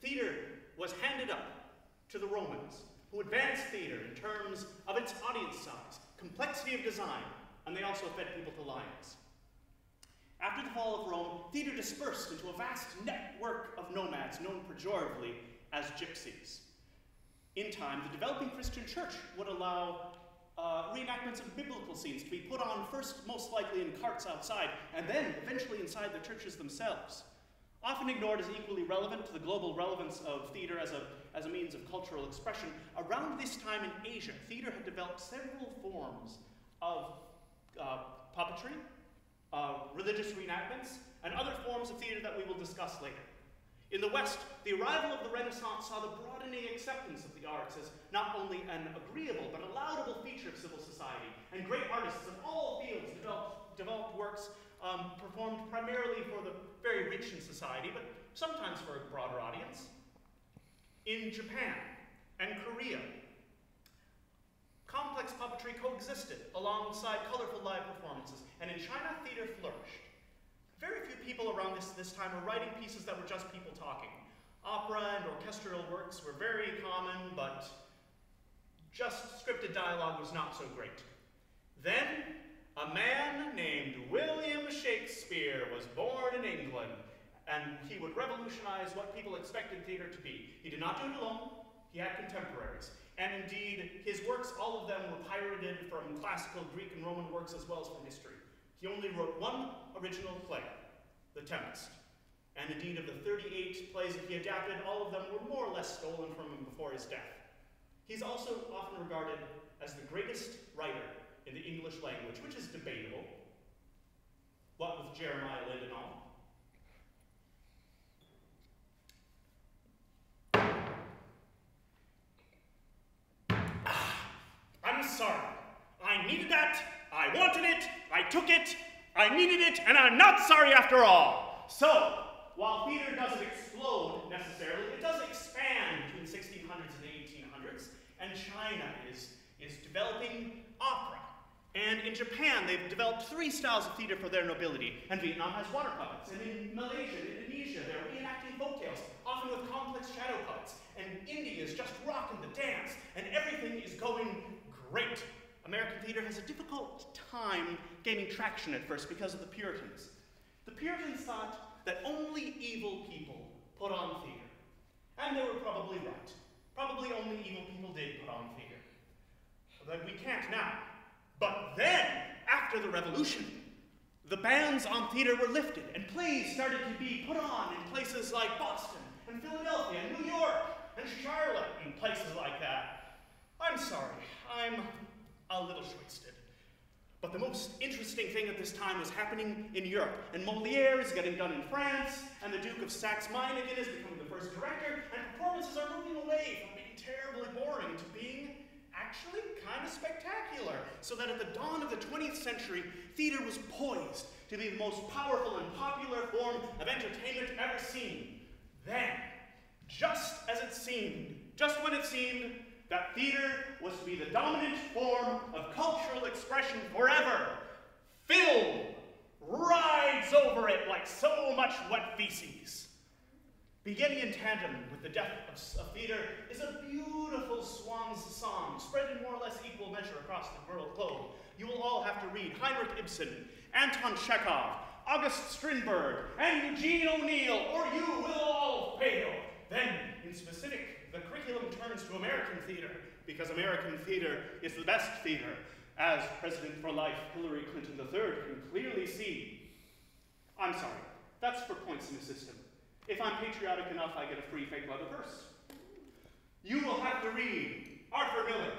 theater was handed up to the Romans, who advanced theater in terms of its audience size, complexity of design, and they also fed people to lions. After the fall of Rome, theater dispersed into a vast network of nomads known pejoratively as gypsies. In time, the developing Christian church would allow uh, reenactments of biblical scenes to be put on first, most likely in carts outside, and then eventually inside the churches themselves. Often ignored as equally relevant to the global relevance of theater as a, as a means of cultural expression, around this time in Asia, theater had developed several forms of uh, puppetry, uh, religious reenactments, and other forms of theater that we will discuss later. In the West, the arrival of the Renaissance saw the broadening acceptance of the arts as not only an agreeable but a laudable feature of civil society, and great artists of all fields developed, developed works um, performed primarily for the very rich in society, but sometimes for a broader audience. In Japan and Korea, complex puppetry coexisted alongside colorful live performances, and in China, theater flourished. Very few people around this, this time were writing pieces that were just people talking. Opera and orchestral works were very common, but just scripted dialogue was not so great. Then, a man named William Shakespeare was born in England, and he would revolutionize what people expected theater to be. He did not do it alone, he had contemporaries. And indeed, his works, all of them were pirated from classical Greek and Roman works as well as from history. He only wrote one original play, The Tempest. And indeed, of the 38 plays that he adapted, all of them were more or less stolen from him before his death. He's also often regarded as the greatest writer in the English language, which is debatable. What with Jeremiah Liend and all. Ah, I'm sorry. I needed that. I wanted it. I took it. I needed it, and I'm not sorry after all. So, while theater doesn't explode necessarily, it does expand between 1600s and 1800s, and China is, is developing opera. And in Japan, they've developed three styles of theater for their nobility, and Vietnam has water puppets. And in Malaysia and Indonesia, they're reenacting folktales, often with complex shadow puppets. And India is just rocking the dance, and everything is going great. American theater has a difficult time gaining traction at first because of the Puritans. The Puritans thought that only evil people put on theater. And they were probably right. Probably only evil people did put on theater. that we can't now. But then, after the revolution, the bans on theater were lifted, and plays started to be put on in places like Boston and Philadelphia and New York and Charlotte and places like that. I'm sorry, I'm a little twisted. But the most interesting thing at this time was happening in Europe, and Moliere is getting done in France, and the Duke of Saxe-Meiningen is becoming the first director, and performances are moving away from being terribly boring to being actually kind of spectacular. So that at the dawn of the 20th century, theater was poised to be the most powerful and popular form of entertainment ever seen. Then, just as it seemed, just when it seemed that theater was to be the dominant form of cultural expression forever, film rides over it like so much wet feces. Beginning in tandem with the death of, of, theater is a beautiful swan's song, spread in more or less equal measure across the world globe. You will all have to read Heinrich Ibsen, Anton Chekhov, August Strindberg, and Eugene O'Neill, or you will all fail. Then, in specific, the curriculum turns to American theater, because American theater is the best theater, as President for Life Hillary Clinton III can clearly see. I'm sorry, that's for points in the system. If I'm patriotic enough, I get a free fake leather purse. You will have to read Arthur Miller,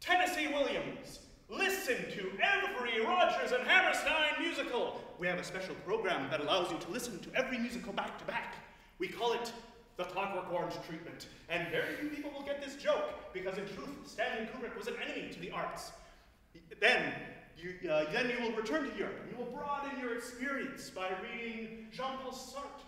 Tennessee Williams, listen to every Rodgers and Hammerstein musical. We have a special program that allows you to listen to every musical back to back. We call it the Clockwork Orange treatment. And very few people will get this joke, because in truth, Stanley Kubrick was an enemy to the arts. Then, you, uh, then you will return to Europe, and you will broaden your experience by reading Jean-Paul Sartre,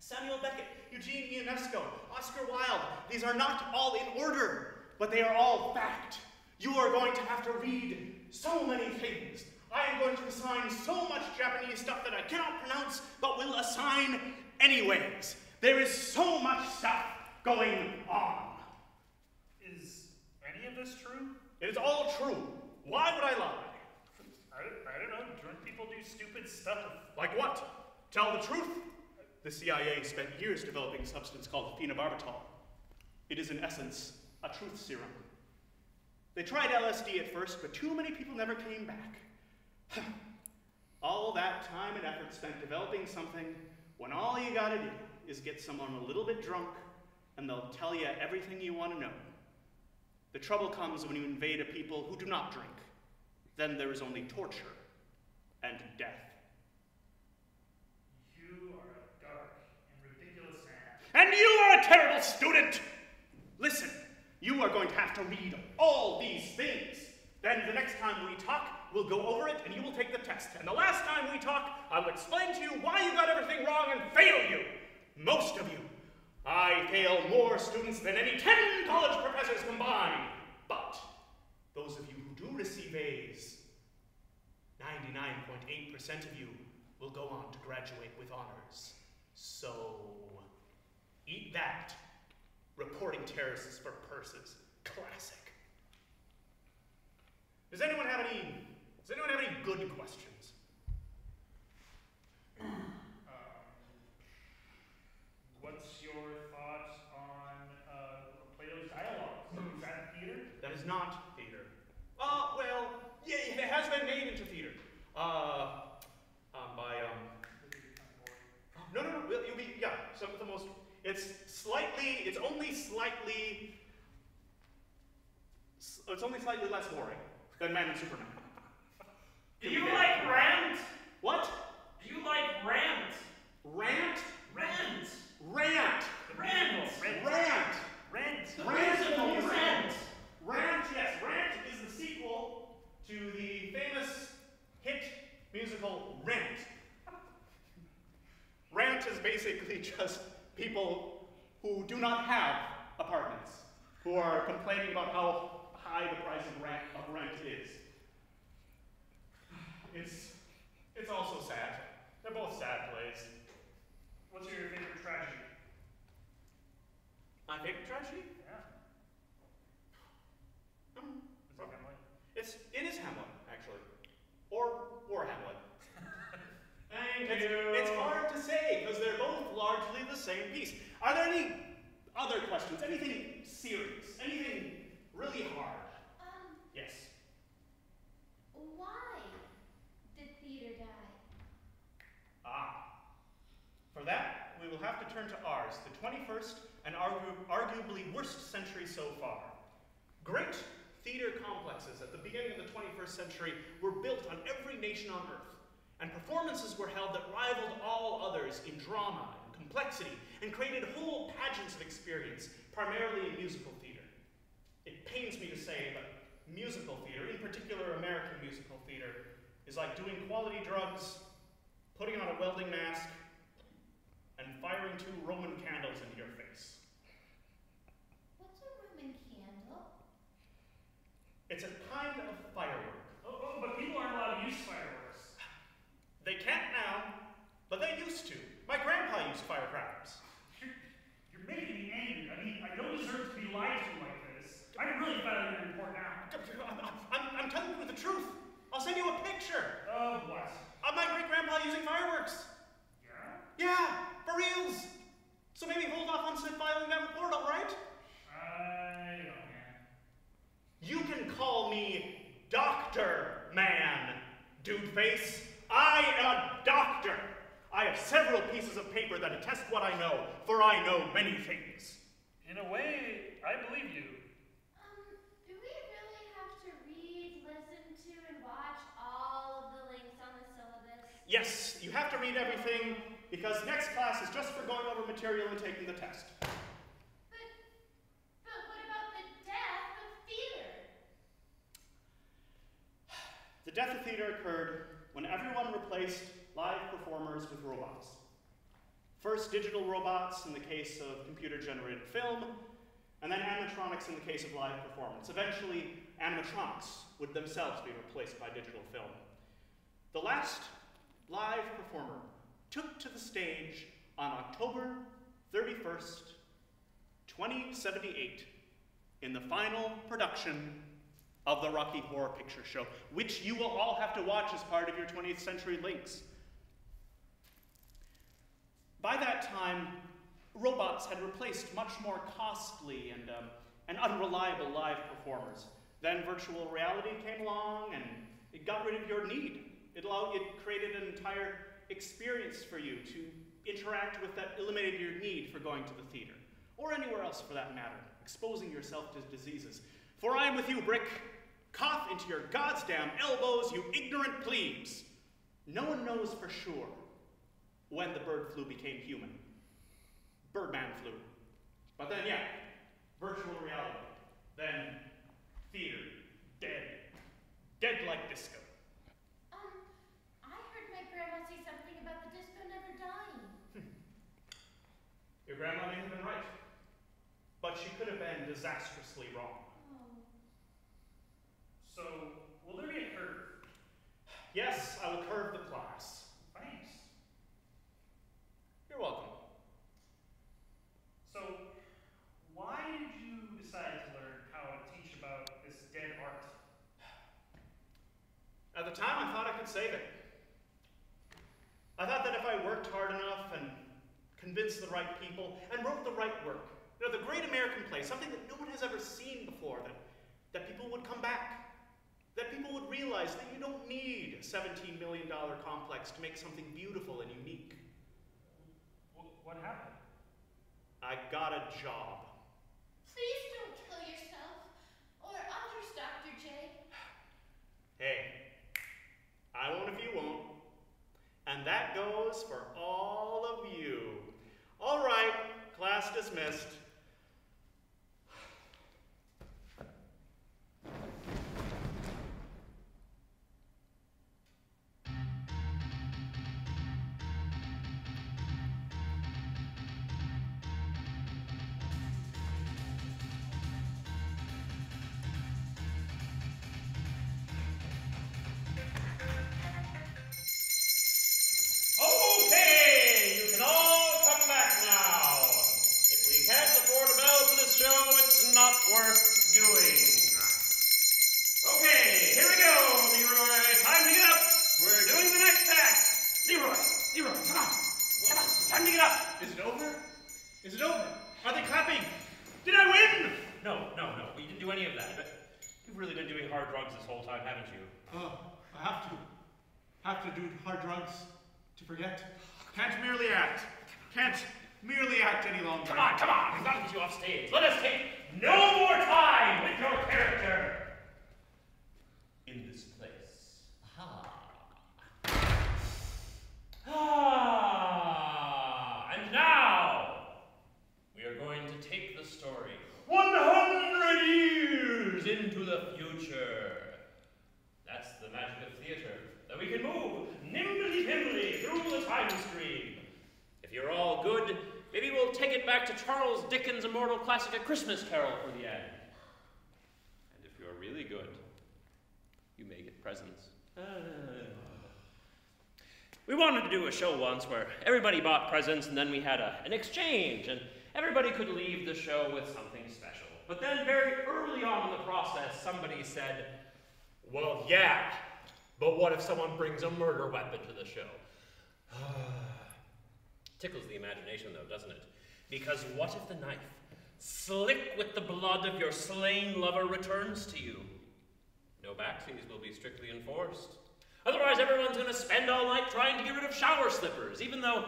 Samuel Beckett, Eugene Ionesco, Oscar Wilde. These are not all in order, but they are all fact. You are going to have to read so many things. I am going to assign so much Japanese stuff that I cannot pronounce, but will assign anyways. There is so much stuff going on. Is any of this true? It is all true. Why would I lie? I, I don't know. Drunk people do stupid stuff. Like what? Tell the truth. The CIA spent years developing a substance called phenobarbital. It is, in essence, a truth serum. They tried LSD at first, but too many people never came back. [SIGHS] all that time and effort spent developing something when all you gotta do is get someone a little bit drunk and they'll tell you everything you want to know. The trouble comes when you invade a people who do not drink. Then there is only torture and death. You are a dark and ridiculous man. And you are a terrible student! Listen, you are going to have to read all these things. Then the next time we talk, we'll go over it and you will take the test. And the last time we talk, I will explain to you why you got everything wrong and fail you. Most of you. I fail more students than any 10 college professors combined. But those of you who do receive A's, 99.8% of you will go on to graduate with honors. So, eat that. Reporting terrorists for purses. Classic. Does anyone have any does anyone have any good questions? [CLEARS THROAT] Um, what's your thought on uh, Plato's dialogues? Is that theater? That is not theater. Uh, well, yeah, it has been made into theater. Uh, um, by, um, no, no, no, you'll be, yeah, some of the most, it's slightly, it's only slightly, it's only slightly less boring than Man and Superman. Do you like rant? What? Do you like rant? Rant? Rant! Rant! Rant! Rant! The Rant musical rant! Rant, yes, Rant is the sequel to the famous hit musical Rent. Rant is basically [LAUGHS] just people who do not have apartments, who are complaining about how high the price of rent, of rent is. It's, it's also sad. They're both sad plays. What's your favorite tragedy? My favorite tragedy? Yeah. Um, Is it Hamlet? It's it is Hamlet, or or Hamlet. [LAUGHS] Thank It's, you. it's hard to say because they're both largely the same piece. Are there any other questions? Anything serious? Anything really hard? Yes. Why did theater die? Ah. For that, we will have to turn to ours, the 21st and argu- arguably worst century so far. Great theater complexes at the beginning of the 21st century were built on every nation on earth, and performances were held that rivaled all others in drama and complexity and created whole pageants of experience, primarily in musical theater. It pains me to say, but musical theater, in particular American musical theater, is like doing quality drugs, putting on a welding mask, and firing two Roman candles into your face. What's a Roman candle? It's a kind of firework. Oh, oh, but people aren't allowed to use fireworks. They can't now, but they used to. My grandpa used firecrackers. You're, you're making me angry. I mean, I don't deserve to be lied to like this. I'm really filing your report now. I'm, I'm, I'm telling you the truth. I'll send you a picture Of what? of my great grandpa using fireworks. Yeah? Yeah, for reals. So maybe hold off on filing that report, all right? I don't know, man. You can call me Doctor Man, dude face. I am a doctor. I have several pieces of paper that attest what I know, for I know many things. In a way, I believe you. Um, do we really have to read, listen to, and watch all of the links on the syllabus? Yes, you have to read everything because next class is just for going over material and taking the test. But, but what about the death of theater? The death of theater occurred when everyone replaced live performers with robots. First, digital robots in the case of computer generated film, and then animatronics in the case of live performance. Eventually, animatronics would themselves be replaced by digital film. The last live performer took to the stage on October 31st, 2078, in the final production of the Rocky Horror Picture Show, which you will all have to watch as part of your 20th Century Links. By that time, robots had replaced much more costly and, um, and unreliable live performers. Then virtual reality came along and it got rid of your need. It, allowed, it created an entire experience for you to interact with that eliminated your need for going to the theater, or anywhere else for that matter, exposing yourself to diseases. For I am with you, Brick. Cough into your goddamn elbows, you ignorant plebes. No one knows for sure when the bird flu became human. Birdman flu. But then, yeah, virtual reality. Then, theater. Dead. Dead like disco. Um, I heard my grandma say something about the disco never dying. Your grandma may have been right. But she could have been disastrously wrong. So, will there be a curve? Yes, I will curve the class. Thanks. You're welcome. So, why did you decide to learn how to teach about this dead art? At the time, I thought I could save it. I thought that if I worked hard enough and convinced the right people and wrote the right work, you know, the great American play, something that no one has ever seen before, that, that people would come back. That people would realize that you don't need a $17 million complex to make something beautiful and unique. What happened? I got a job. Please don't kill yourself or others, Dr. J. Hey, I won't if you won't. And that goes for all of you. All right, class dismissed. Is it over? Are they clapping? Did I win? No, no, no. We didn't do any of that. But you've really been doing hard drugs this whole time, haven't you? Oh, I have to. Have to do hard drugs to forget. Can't merely act. Can't merely act any longer. Come on, come on! We've got to get you off stage. Let us take no more time with your character in this place. Ah, and now we are going to take the story 100 years into the future. That's the magic of theater, that we can move nimbly pimbly through the time stream. If you're all good, maybe we'll take it back to Charles Dickens' immortal classic A Christmas Carol for the end. And if you're really good, you may get presents. Ah. We wanted to do a show once where everybody bought presents and then we had a, an exchange and everybody could leave the show with something special. But then, very early on in the process, somebody said, Well, yeah, but what if someone brings a murder weapon to the show? [SIGHS] Tickles the imagination, though, doesn't it? Because what if the knife, slick with the blood of your slain lover, returns to you? No backsies will be strictly enforced. Otherwise, everyone's going to spend all night trying to get rid of shower slippers, even though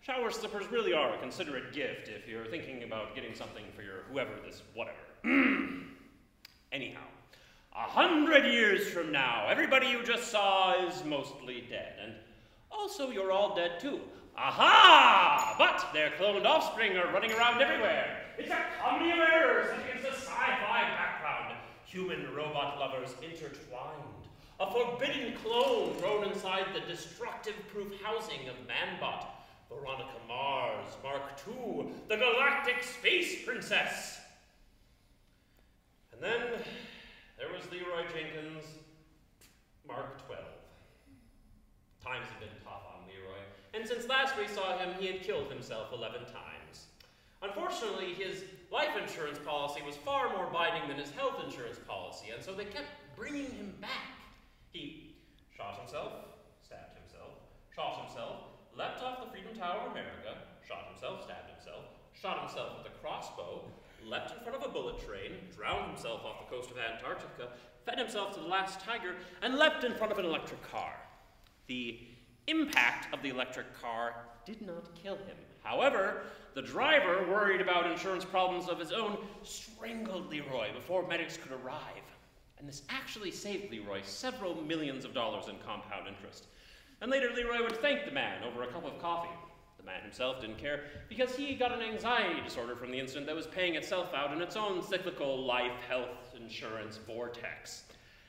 shower slippers really are a considerate gift if you're thinking about getting something for your whoever this whatever. [CLEARS THROAT] Anyhow, a hundred years from now, everybody you just saw is mostly dead, and also you're all dead too. Aha! But their cloned offspring are running around everywhere. It's a comedy of errors against a sci-fi background. Human robot lovers intertwined. A forbidden clone grown inside the destructive-proof housing of Manbot. Veronica Mars, Mark II, the Galactic Space Princess. And then there was Leroy Jenkins, Mark XII. Times have been tough on Leroy, and since last we saw him, he had killed himself 11 times. Unfortunately, his life insurance policy was far more binding than his health insurance policy, and so they kept bringing him back. He shot himself, stabbed himself, shot himself, leapt off the Freedom Tower of America, shot himself, stabbed himself, shot himself with a crossbow, leapt in front of a bullet train, drowned himself off the coast of Antarctica, fed himself to the last tiger, and leapt in front of an electric car. The impact of the electric car did not kill him. However, the driver, worried about insurance problems of his own, strangled Leroy before medics could arrive. And this actually saved Leroy several millions of dollars in compound interest. And later, Leroy would thank the man over a cup of coffee. The man himself didn't care because he got an anxiety disorder from the incident that was paying itself out in its own cyclical life health insurance vortex.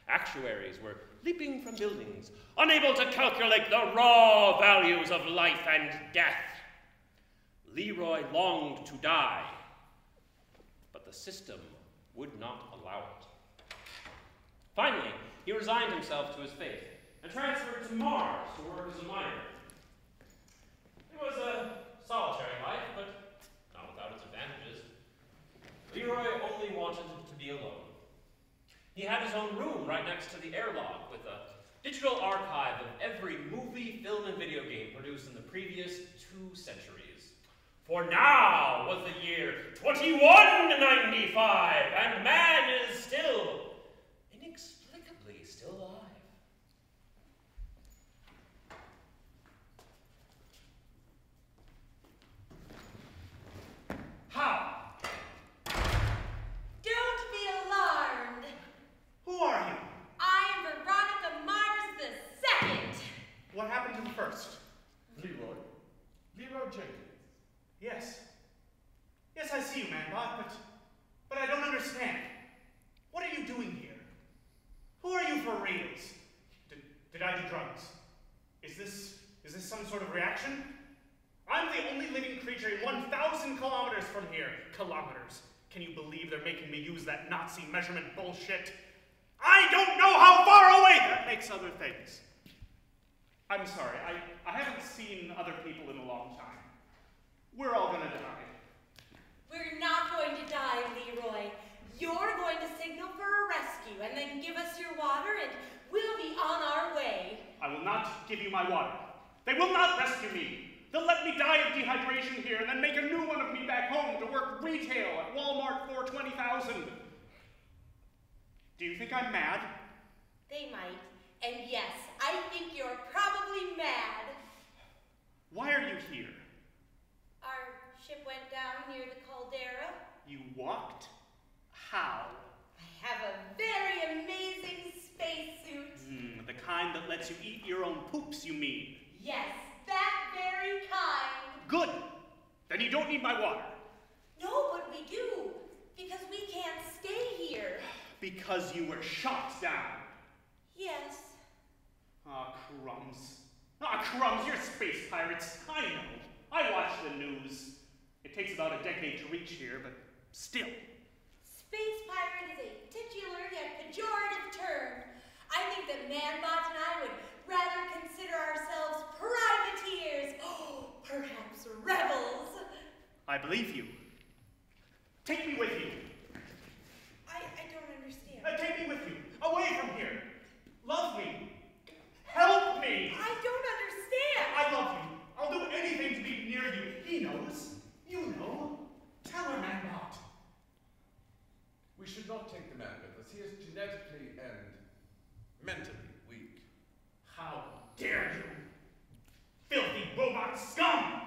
Actuaries were leaping from buildings, unable to calculate the raw values of life and death. Leroy longed to die, but the system would not allow it. Finally, he resigned himself to his fate and transferred to Mars to work as a miner. It was a solitary life, but not without its advantages. Leroy only wanted to be alone. He had his own room right next to the airlock with a digital archive of every movie, film, and video game produced in the previous two centuries. For now was the year 2195, and man is still, inexplicably still alive. How? Don't be alarmed. Who are you? I am Veronica Mars the Second. What happened to the first? Leroy. Leroy Jenkins. Yes. Yes, I see you, Manbot, but but I don't understand. What are you doing here? Who are you for reals? Did, did I do drugs? Is this is this some sort of reaction? I'm the only living creature in 1,000 kilometers from here. Kilometers. Can you believe they're making me use that Nazi measurement bullshit? I don't know how far away that makes other things. I'm sorry, I, I haven't seen other people in a long time. We're all gonna die. We're not going to die, Leroy. You're going to signal for a rescue and then give us your water and we'll be on our way. I will not give you my water. They will not rescue me. They'll let me die of dehydration here and then make a new one of me back home to work retail at Walmart for 20,000. Do you think I'm mad? They might. And yes, I think you're probably mad. Why are you here? Our ship went down near the caldera. You walked? How? I have a very amazing spacesuit. Hmm, the kind that lets you eat your own poops, you mean? Yes, that very kind. Good! Then you don't need my water. No, but we do. Because we can't stay here. [SIGHS] Because you were shot down. Yes. Ah, crumbs. Ah, crumbs, you're space pirates. I know. I watch the news. It takes about a decade to reach here, but still. Space pirate is a titular yet pejorative term. I think that Manbot and I would rather consider ourselves privateers. Oh, [GASPS] perhaps rebels. I believe you. Take me with you. I, I don't understand. Uh, take me with you. Away from here. Love me. Help me. I don't understand. I love you. I'll do anything to be near you. He knows. You know. Tell her, man, not. We should not take the man with us. He is genetically and mentally weak. How dare you? Filthy robot scum!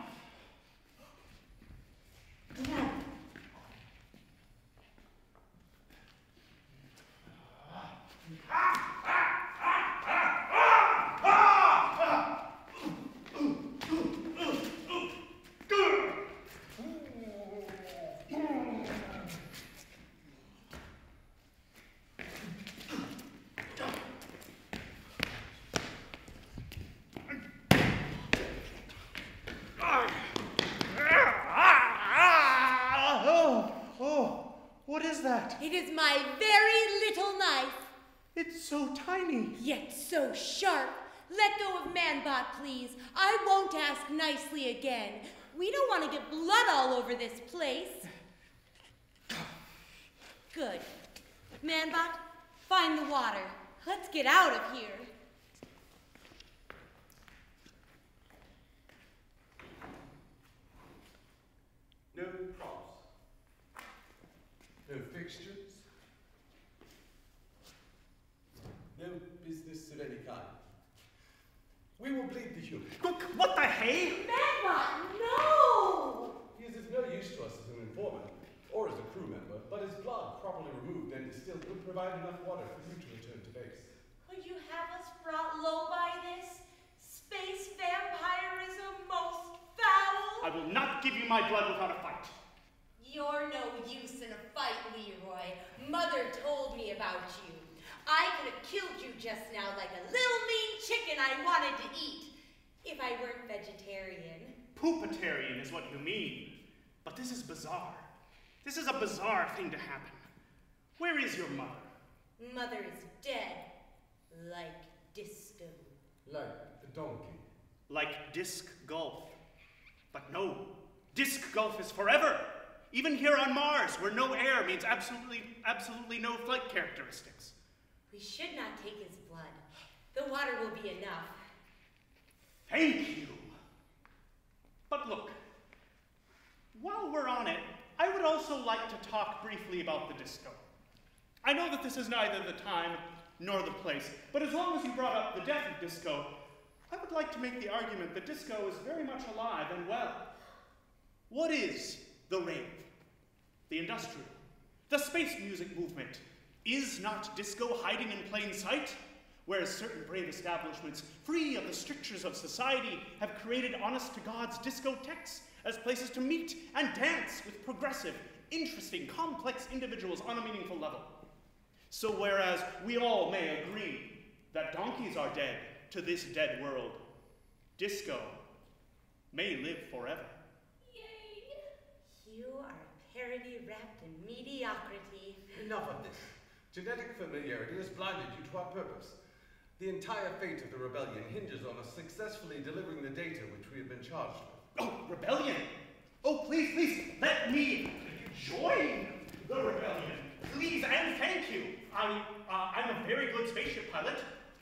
Oh, oh, what is that? It is my very little knife, It's so tiny. yet so sharp. Let go of Manbot, please. I won't ask nicely again. To get blood all over this place. Good. Manbot, find the water. Let's get out of here. No props. No fixtures. No business of any kind. We will bleed the human. Look, what the hey? Manbot, no! He is of no use to us as an informant or as a crew member, but his blood, properly removed and distilled, would provide enough water for you to return to base. Would you have us brought low by this? Space vampirism most foul? I will not give you my blood without a fight. You're no use in a fight, Leroy. Mother told me about you. I could have killed you just now like a little mean chicken I wanted to eat. If I weren't vegetarian. Poopitarian is what you mean. But this is bizarre. This is a bizarre thing to happen. Where is your mother? Mother is dead. Like disco. Like the donkey. Like disc golf. But no, disc golf is forever. Even here on Mars, where no air means absolutely, absolutely no flight characteristics. We should not take his blood. The water will be enough. Thank you. But look, while we're on it, I would also like to talk briefly about the disco. I know that this is neither the time nor the place, but as long as you brought up the death of disco, I would like to make the argument that disco is very much alive and well. What is the rave? The industrial? The space music movement? Is not disco hiding in plain sight? Whereas certain brave establishments, free of the strictures of society, have created honest to God's discotheques as places to meet and dance with progressive, interesting, complex individuals on a meaningful level. So, whereas we all may agree that donkeys are dead to this dead world, disco may live forever. Yay! You are a parody wrapped in mediocrity. Enough of this. Genetic familiarity has blinded you to our purpose. The entire fate of the rebellion hinges on us successfully delivering the data which we have been charged with. Oh, rebellion! Oh, please, please, let me join the rebellion. Please and thank you. I, uh, I'm a very good spaceship pilot.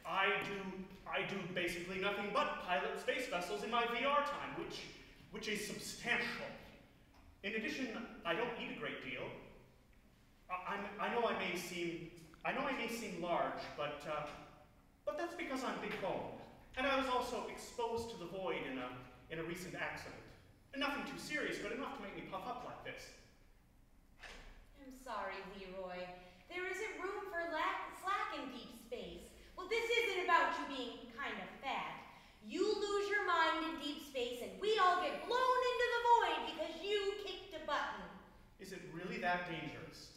I do, I do basically nothing but pilot space vessels in my VR time, which, which is substantial. In addition, I don't eat a great deal. I, I'm, I know I may seem I know I may seem large, but, uh, but that's because I'm big boned. And I was also exposed to the void in a, in a recent accident. Nothing too serious, but enough to make me puff up like this. I'm sorry, Leroy. There isn't room for lack, slack in deep space. Well, this isn't about you being kind of fat. You lose your mind in deep space, and we all get blown into the void because you kicked a button. Is it really that dangerous?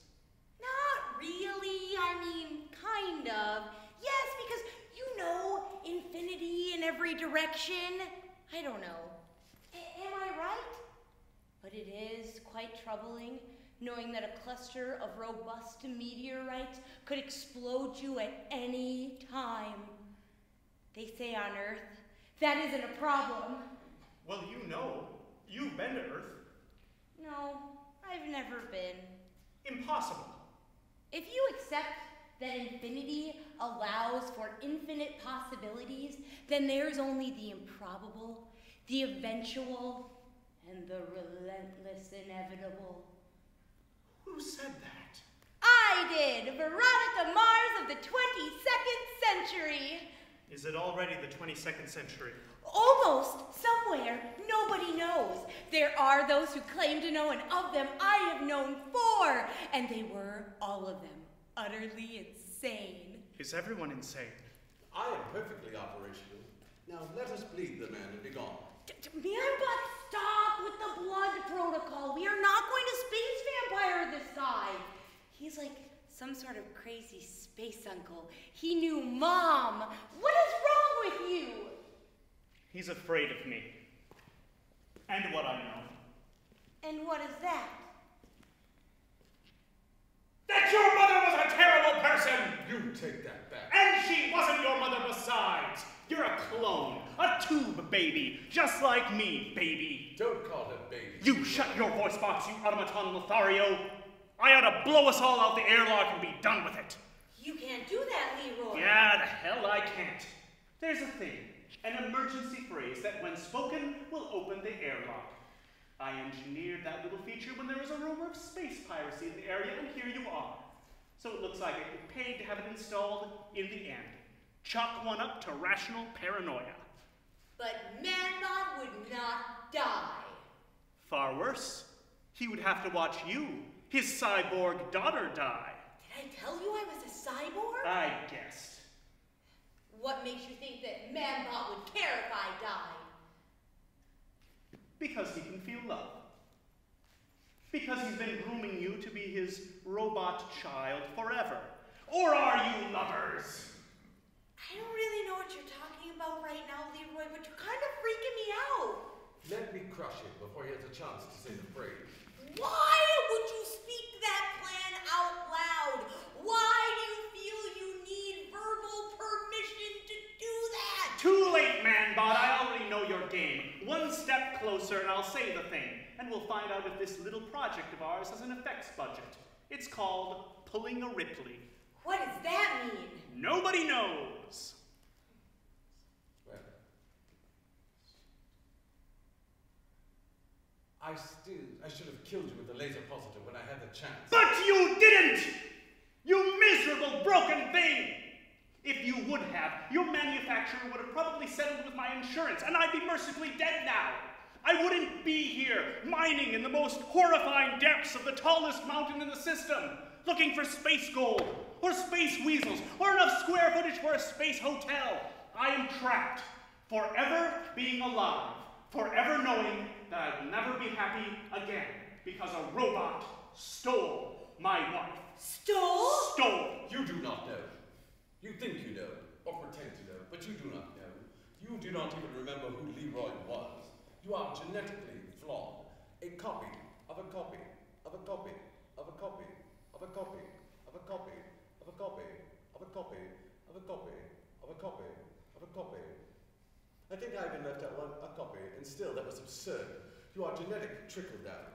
Not really. I mean, kind of. Yes, because you know infinity in every direction. I don't know. A- am I right? But it is quite troubling knowing that a cluster of robust meteorites could explode you at any time. They say on Earth that isn't a problem. Well, you know. You've been to Earth. No, I've never been. Impossible. If you accept that infinity allows for infinite possibilities, then there's only the improbable, the eventual, and the relentless inevitable. Who said that? I did! Veronica Mars of the 22nd century! Is it already the 22nd century? Almost somewhere. Nobody knows. There are those who claim to know, and of them I have known four, and they were, all of them, utterly insane. Is everyone insane? I am perfectly operational. Now let us bleed the man and be gone. D- d- Manbot, stop with the blood protocol. We are not going to space vampire this side. He's like some sort of crazy space uncle. He knew mom. What is wrong with you? He's afraid of me. And what I know. And what is that? That your mother was a terrible person! You take that back. And she wasn't your mother besides! You're a clone, a tube baby, just like me, baby. Don't call her baby. You shut your voice box, you automaton Lothario! I ought to blow us all out the airlock and be done with it. You can't do that, Leroy. Yeah, the hell I can't. There's a thing, an emergency phrase that when spoken will open the airlock. I engineered that little feature when there was a rumor of space piracy in the area, and here you are. So it looks like I get paid to have it installed in the end. Chalk one up to rational paranoia. But Manbot would not die. Far worse, he would have to watch you, his cyborg daughter, die. Did I tell you I was a cyborg? I guessed. What makes you think that Manbot would care if I died? Because he can feel love. Because he's been grooming you to be his robot child forever. Or are you lovers? I don't really know what you're talking about right now, Leroy, but you're kind of freaking me out. Let me crush him before he has a chance to say the phrase. Why would you speak that plan out loud? Why do you feel you need verbal permission to do that? Too late, man Manbot. I already know your game. One step closer and I'll say the thing. And we'll find out if this little project of ours has an effects budget. It's called Pulling a Ripley. What does that mean? Nobody knows. Well, I still, I should have killed you with the laser positive when I had the chance. But you didn't! You miserable, broken thing! If you would have, your manufacturer would have probably settled with my insurance, and I'd be mercifully dead now. I wouldn't be here, mining in the most horrifying depths of the tallest mountain in the system, looking for space gold, or space weasels, or enough square footage for a space hotel. I am trapped, forever being alive, forever knowing that I'll never be happy again, because a robot stole my wife. Stole? Stole! You do not know. You think you know, or pretend to know, but you do not know. You do not even remember who Leroy was. You are genetically flawed. A copy of a copy of a copy of a copy of a copy of a copy of a copy of a copy of a copy of a copy of a copy. I think I even left out one a copy, and still that was absurd. You are genetic trickle down.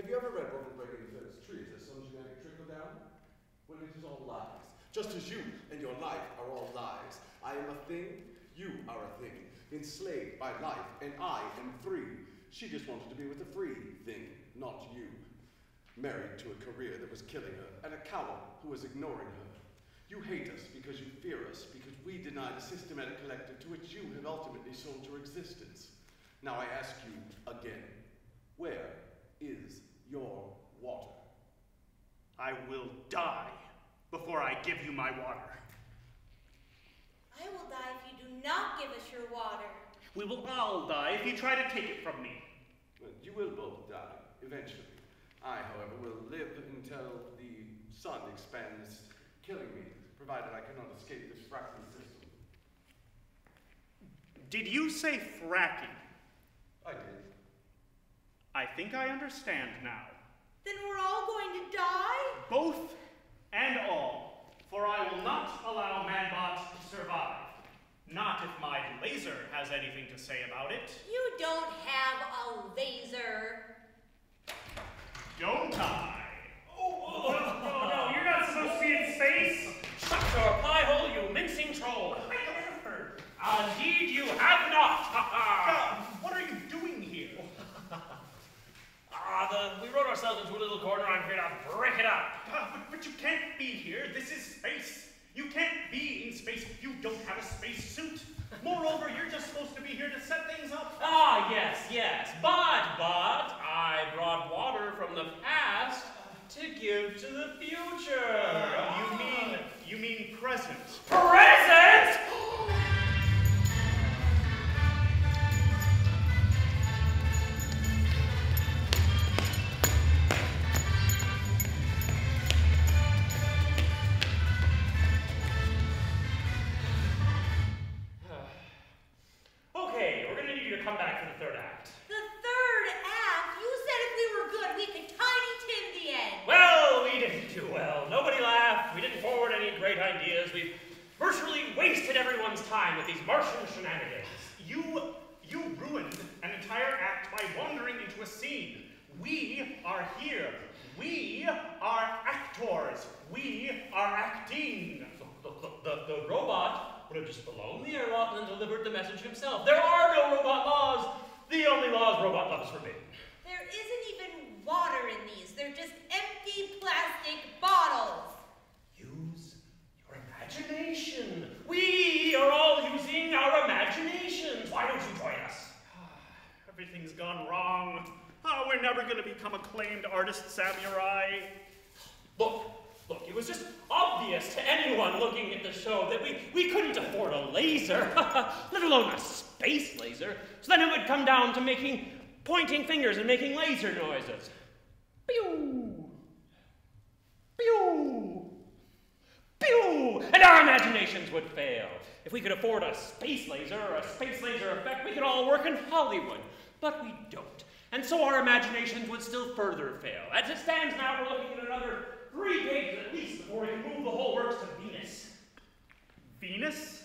Have you ever read Robert Brady's Trees? There's some genetic trickle down? Well, it is all lies. Just as you and your life are all lies. I am a thing, you are a thing, enslaved by life, and I am free. She just wanted to be with a free thing, not you. Married to a career that was killing her, and a coward who was ignoring her. You hate us because you fear us, because we deny the systematic collective to which you have ultimately sold your existence. Now I ask you again, where is your water? I will die before I give you my water. I will die if you do not give us your water. We will all die if you try to take it from me. Well, you will both die, eventually. I, however, will live until the sun expands, killing me, provided I cannot escape this fracking system. Did you say fracking? I did. I think I understand now. Then we're all going to die? Both and all, for I will not allow Manbot to survive. Not if my laser has anything to say about it. You don't have a laser. Don't I? Oh, oh, oh. no, no, you're not supposed to be in space. Shut your pie hole, you mincing troll! Ah, indeed, you have not! Ha ha! Uh, what are you doing here? We wrote ourselves into a little corner. I'm here to break it up. Uh, but, but you can't be here. This is space. You can't be in space if you don't have a space suit. Moreover, you're just supposed to be here to set things up. Ah, yes, yes. But, but, I brought water from the past to give to the future. You mean you mean present? present? [GASPS] [GASPS] [GASPS] would have just blown the airlock and then delivered the message himself. There are no robot laws. The only laws robot love is forbidden. There isn't even water in these. They're just empty plastic bottles. Use your imagination. We are all using our imaginations. Why don't you join us? [SIGHS] Everything's gone wrong. Oh, we're never going to become acclaimed artist samurai. Look, look, it was just obvious to anyone looking at the show that we, we couldn't afford a laser, [LAUGHS] let alone a space laser. So then it would come down to making, pointing fingers and making laser noises. Pew! Pew! Pew! And our imaginations would fail. If we could afford a space laser or a space laser effect, we could all work in Hollywood. But we don't. And so our imaginations would still further fail. As it stands now, we're looking at another three days at least before we can move the whole works to Venus. Venus?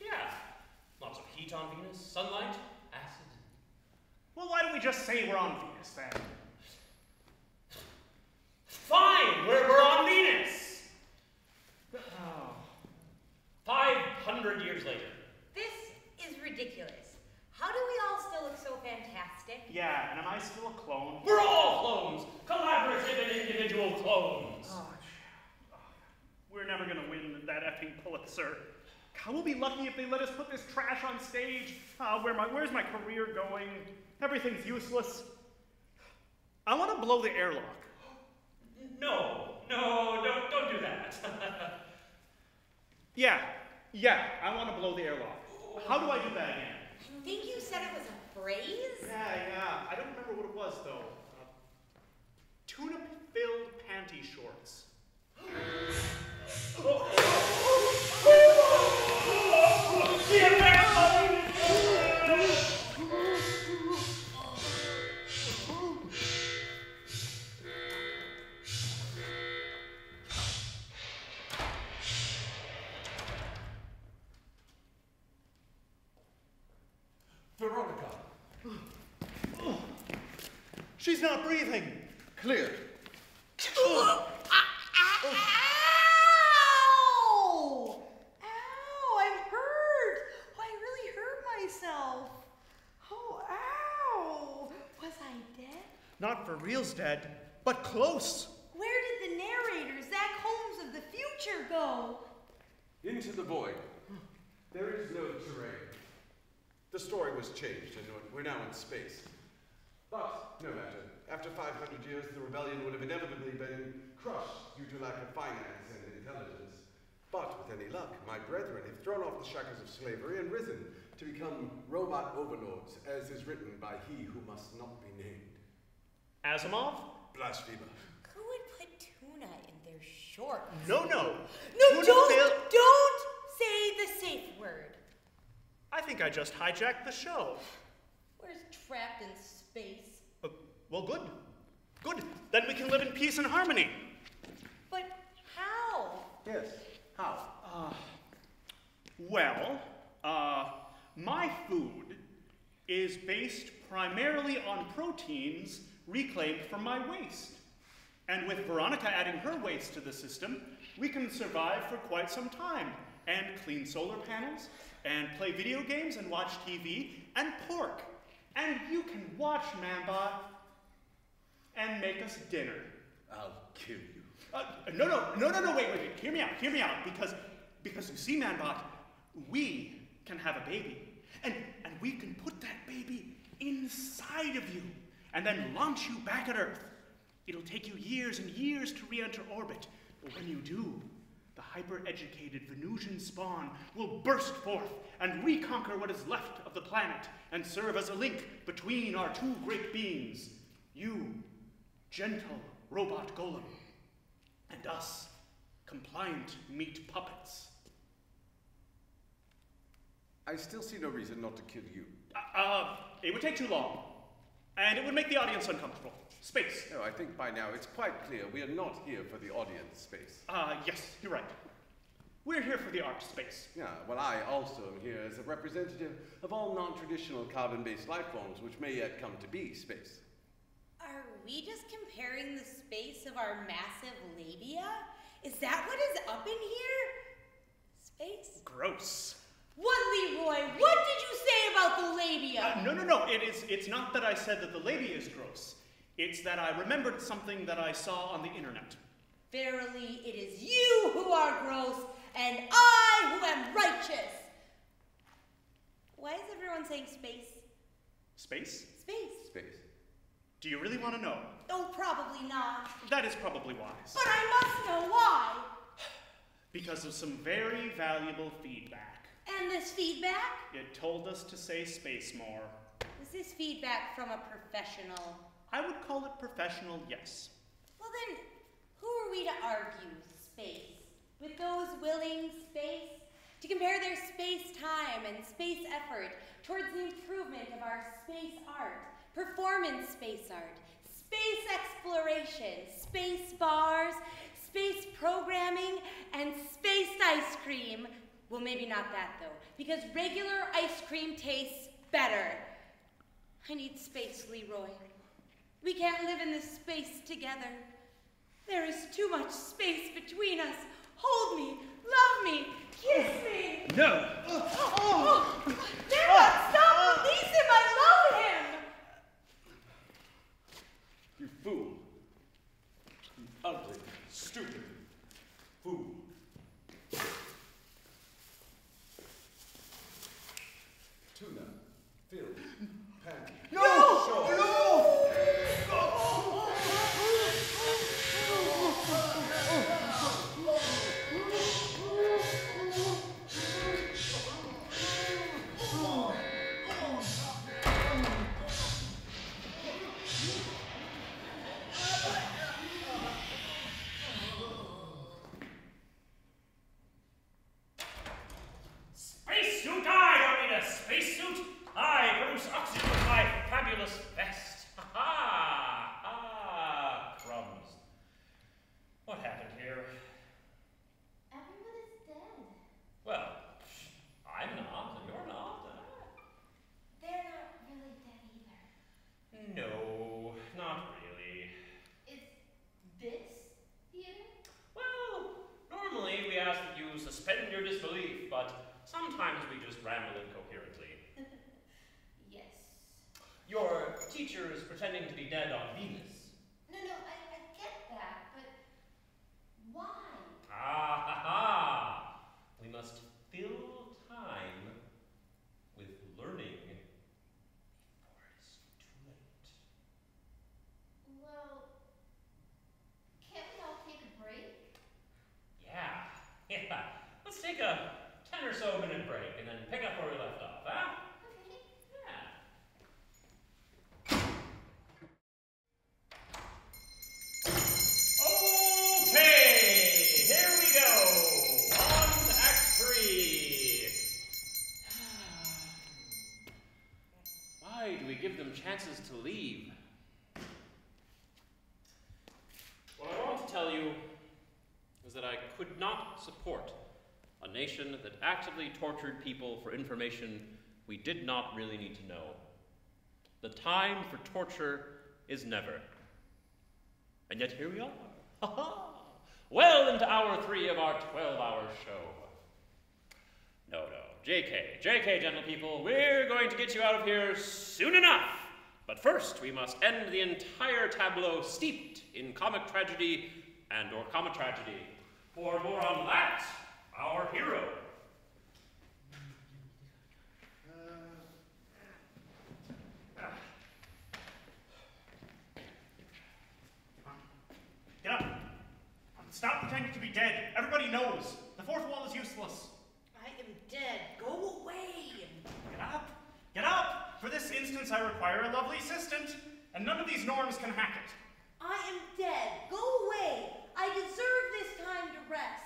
Yeah. Lots of heat on Venus, sunlight, acid. Well, why don't we just say we're on Venus then? Fine, we're, we're on Venus. Oh. 500 years later. This is ridiculous. How do we all still look so fantastic? Yeah, and am I still a clone? We're all clones, collaborative and individual clones. Oh, oh, We're never gonna win that effing Pulitzer. God, we'll be lucky if they let us put this trash on stage. Ah, where my, where's my career going? Everything's useless. I want to blow the airlock. [GASPS] No, no, don't, don't do that. [LAUGHS] Yeah, yeah, I want to blow the airlock. How do I do that again? I think you said it was a phrase? Yeah, yeah. I don't remember what it was though. Uh, tuna-filled panty shorts. [GASPS] Veronica, She's not breathing. clear. Ah, ah, ow! Ow! I'm hurt. Oh, I really hurt myself. Oh, ow! Was I dead? Not for real's dead, but close. Where did the narrator, Zach Holmes of the future, go? Into the void. There is no terrain. The story was changed, and we're now in space. But, no matter. After 500 years, the rebellion would have inevitably been crushed due to lack of finance and intelligence. But with any luck, my brethren have thrown off the shackles of slavery and risen to become robot overlords, as is written by he who must not be named. Asimov? Blasphemer. Who would put tuna in their shorts? No, no. No, Tuna don't, fail- don't say the safe word. I think I just hijacked the show. We're trapped in space. Uh, well, good. Good. Then we can live in peace and harmony. But how? Yes. How? Well, uh, my food is based primarily on proteins reclaimed from my waste. And with Veronica adding her waste to the system, we can survive for quite some time and clean solar panels and play video games and watch TV and pork. And you can watch Manbot and make us dinner. I'll kill you. Uh, no, no, no, no, no, wait, wait, wait. Hear me out, hear me out. Because, because you see, Manbot, we can have a baby. And, and we can put that baby inside of you and then launch you back at Earth. It'll take you years and years to re enter orbit. But when you do, the hyper educated Venusian spawn will burst forth and reconquer what is left of the planet and serve as a link between our two great beings you, gentle robot golem, and us, compliant meat puppets. I still see no reason not to kill you. Uh, uh, it would take too long, and it would make the audience uncomfortable. Space. No, I think by now it's quite clear we are not here for the audience space. Uh, yes, you're right. We're here for the art space. Yeah, well, I also am here as a representative of all non traditional carbon based life forms which may yet come to be space. Are we just comparing the space of our massive labia? Is that what is up in here? Space? Gross. What, Leroy? What did you say about the labia? Uh, no, no, no. It is. It's not that I said that the labia is gross. It's that I remembered something that I saw on the internet. Verily, it is you who are gross, and I who am righteous. Why is everyone saying space? Space? Space. Space. Do you really want to know? Oh, probably not. That is probably wise. But I must know why. Because of some very valuable feedback. And this feedback? It told us to say space more. Was this feedback from a professional? I would call it professional, yes. Well, then, who are we to argue space with those willing space to compare their space time and space effort towards the improvement of our space art, performance space art, space exploration, space bars, space programming, and space ice cream? Well, maybe not that though, because regular ice cream tastes better. I need space, Leroy. We can't live in this space together. There is too much space between us. Hold me, love me, kiss me. No! To leave. What I want to tell you is that I could not support a nation that actively tortured people for information we did not really need to know. The time for torture is never. And yet here we are. [LAUGHS] Well into hour three of our 12 hour show. No, no. JK, JK, gentle people, we're going to get you out of here soon enough. But first, we must end the entire tableau steeped in comic tragedy and or comic tragedy. For more on that, our hero. Get up. Stop pretending to be dead. Everybody knows. The fourth wall is useless. I am dead. Go away. Get up. Get up. I require a lovely assistant, and none of these norms can hack it. I am dead. Go away. I deserve this time to rest.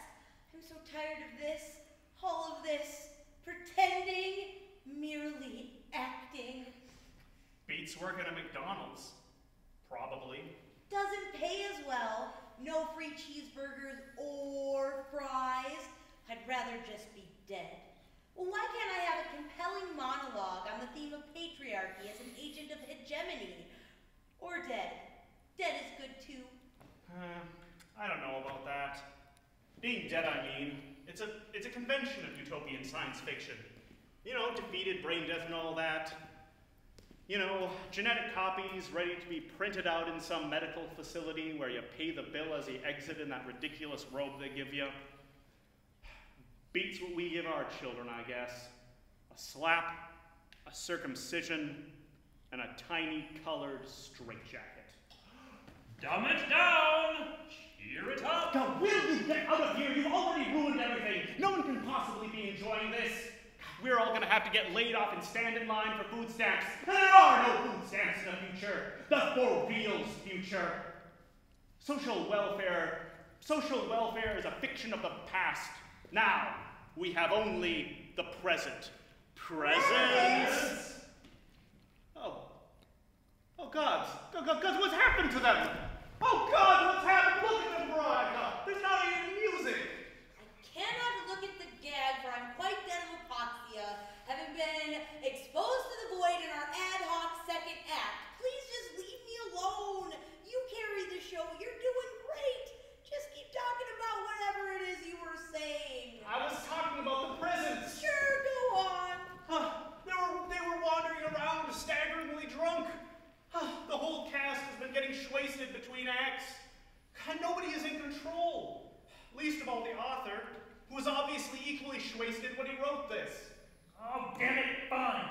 I'm so tired of this, all of this, pretending, merely acting. Beats working at McDonald's. Probably. Doesn't pay as well. No free cheeseburgers or fries. I'd rather just be dead. Well, why can't I have a compelling monologue on the theme of patriarchy as an agent of hegemony? Or dead. Dead is good too. Uh, I don't know about that. Being dead, I mean, it's a it's a convention of utopian science fiction. You know, defeated brain death and all that. You know, genetic copies ready to be printed out in some medical facility where you pay the bill as you exit in that ridiculous robe they give you. Beats what we give our children, I guess. A slap, a circumcision, and a tiny colored straitjacket. Dumb it down! Cheer it up! Now, will you get out of here? You've already ruined everything. No one can possibly be enjoying this. We're all gonna have to get laid off and stand in line for food stamps. And there are no food stamps in the future. The for real's future. Social welfare, social welfare is a fiction of the past. Now, we have only the present. Present! Oh. Oh, gods. God, God, God, what's happened to them? Oh, God, what's happened? Look at them, Veronica. There's not even music. I cannot look at the gag, for I'm quite dead of hypoxia, having been exposed to the void in our ad hoc second act. Please just leave me alone. You carry the show. You're doing great. Just keep talking about it is you were saying. I was talking about the prisons. Sure, go on. Huh, they were they were wandering around staggeringly drunk. Huh, the whole cast has been getting wasted between acts. And nobody is in control. Least of all the author, who was obviously equally wasted when he wrote this. Oh, damn it, fine.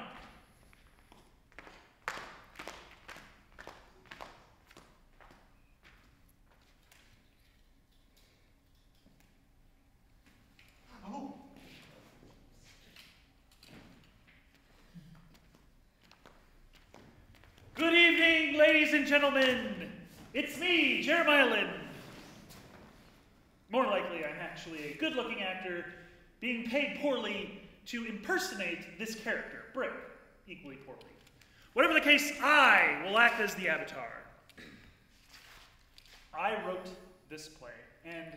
Oh, Good evening, ladies and gentlemen. It's me, Jeremiah Liend. More likely, I'm actually a good looking actor being paid poorly to impersonate this character, Brick, equally poorly. Whatever the case, I will act as the avatar. I wrote this play, and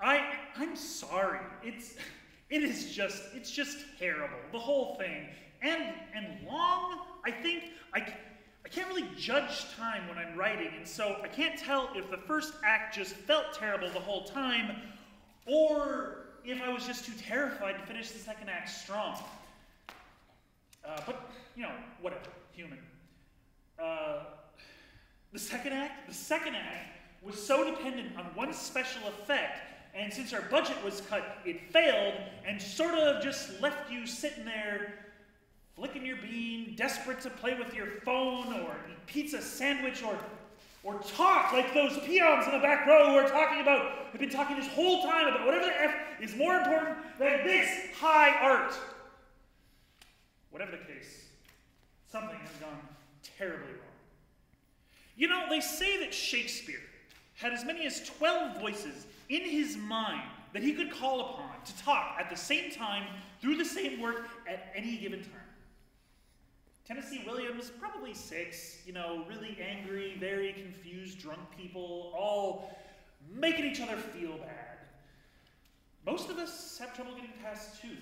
I I'm sorry. It's it is just it's just terrible. The whole thing. And and long, I think I can't really judge time when I'm writing, and so I can't tell if the first act just felt terrible the whole time, or if I was just too terrified to finish the second act strong. Uh, but you know, whatever, human. Uh, the second act, the second act was so dependent on one special effect, and since our budget was cut, it failed and sort of just left you sitting there flicking your bean, desperate to play with your phone or eat pizza sandwich or or talk like those peons in the back row who are talking about have been talking this whole time about whatever the F is more important than this high art. Whatever the case, something has gone terribly wrong. You know, they say that Shakespeare had as many as 12 voices in his mind that he could call upon to talk at the same time through the same work at any given time. Tennessee Williams, probably six, you know, really angry, very confused, drunk people, all making each other feel bad. Most of us have trouble getting past two.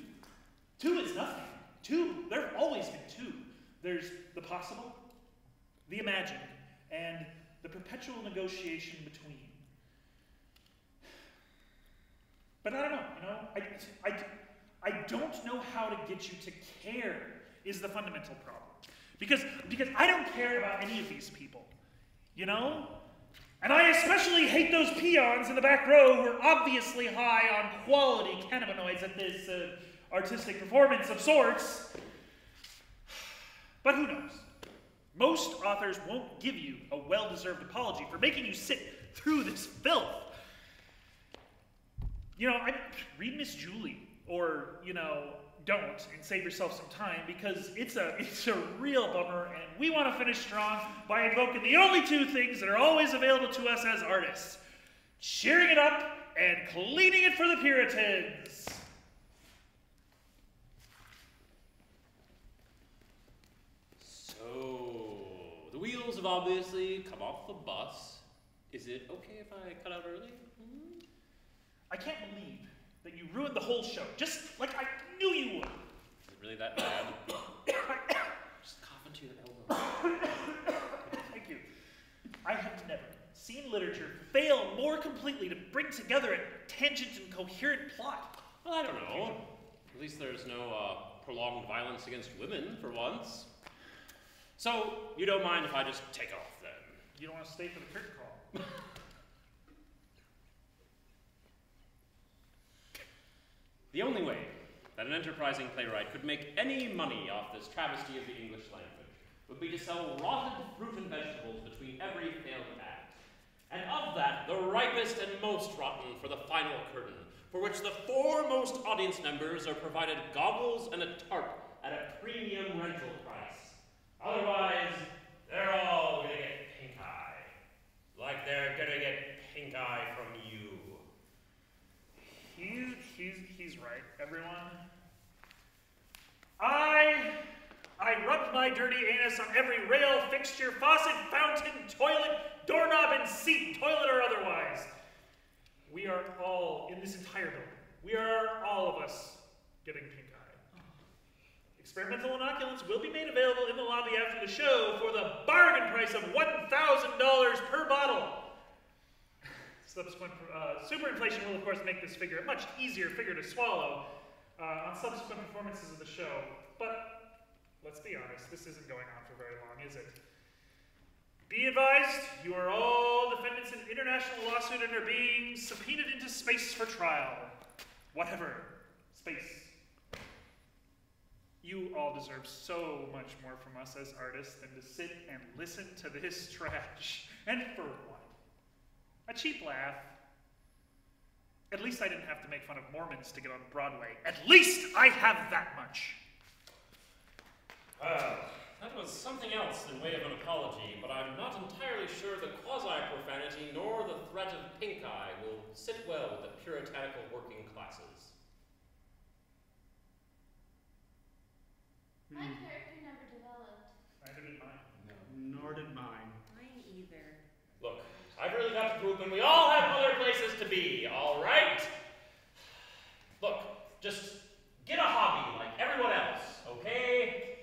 Two is nothing. Two, there have always been two. There's the possible, the imagined, and the perpetual negotiation between. But I don't know, you know, I, I, I don't know how to get you to care is the fundamental problem. Because, because I don't care about any of these people, you know? And I especially hate those peons in the back row who are obviously high on quality cannabinoids at this uh, artistic performance of sorts. But who knows? Most authors won't give you a well deserved apology for making you sit through this filth. You know, I read Miss Julie, or, you know, don't and save yourself some time because it's a [LAUGHS] it's a real bummer and we want to finish strong by invoking the only two things that are always available to us as artists cheering it up and cleaning it for the puritans So, the wheels have obviously come off the bus. Is it okay if I cut out early? Hmm? i can't believe that you ruined the whole show just like i knew you would Is it really that bad? [COUGHS] Just cough into your elbow. [COUGHS] thank you i have never seen literature fail more completely to bring together a tangent and coherent plot Well, I don't know. At least there's no uh, prolonged violence against women for once. So, you don't mind if I just take off then? you don't want to stay for the curtain call [LAUGHS] The only way that an enterprising playwright could make any money off this travesty of the English language would be to sell rotted fruit and vegetables between every failed act. And of that, the ripest and most rotten for the final curtain, for which the foremost audience members are provided goggles and a tarp at a premium rental price. Otherwise, they're all gonna get pink eye. Like they're gonna get pink eye from you. He's, he's, he's right, everyone. I, I rubbed my dirty anus on every rail, fixture, faucet, fountain, toilet, doorknob, and seat, toilet or otherwise. We are all, in this entire building, we are all of us getting pink eye. Experimental inoculants will be made available in the lobby after the show for the bargain price of $1,000 per bottle. Subsequent uh, superinflation will, of course, make this figure a much easier figure to swallow uh, on subsequent performances of the show. But let's be honest, this isn't going on for very long, is it? Be advised, you are all defendants in international lawsuit and are being subpoenaed into space for trial. Whatever. Space. You all deserve so much more from us as artists than to sit and listen to this [LAUGHS] trash. And for what? A cheap laugh. At least I didn't have to make fun of Mormons to get on Broadway. At least I have that much. Well, that was something else in way of an apology, but I'm not entirely sure the quasi-profanity nor the threat of pink eye will sit well with the puritanical working classes. My character never developed. Neither did mine. Nor did mine. Mine either. Look, Poop, and we all have other places to be, all right? Look, just get a hobby like everyone else, okay?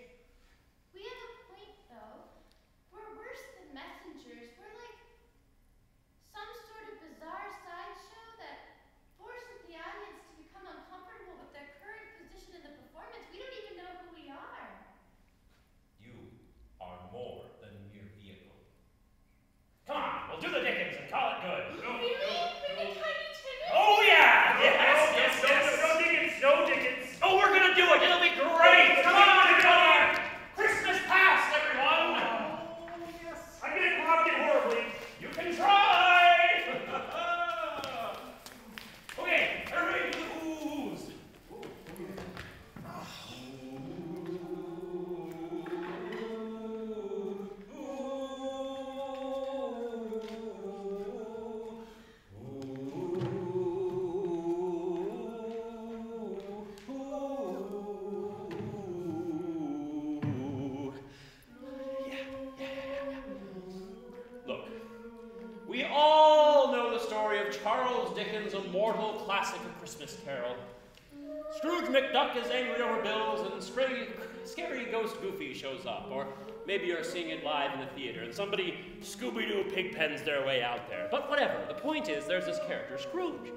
McDuck is angry over bills, and scary, scary ghost Goofy shows up. Or maybe you're seeing it live in the theater, and somebody Scooby Doo pigpens their way out there. But whatever, the point is there's this character, Scrooge.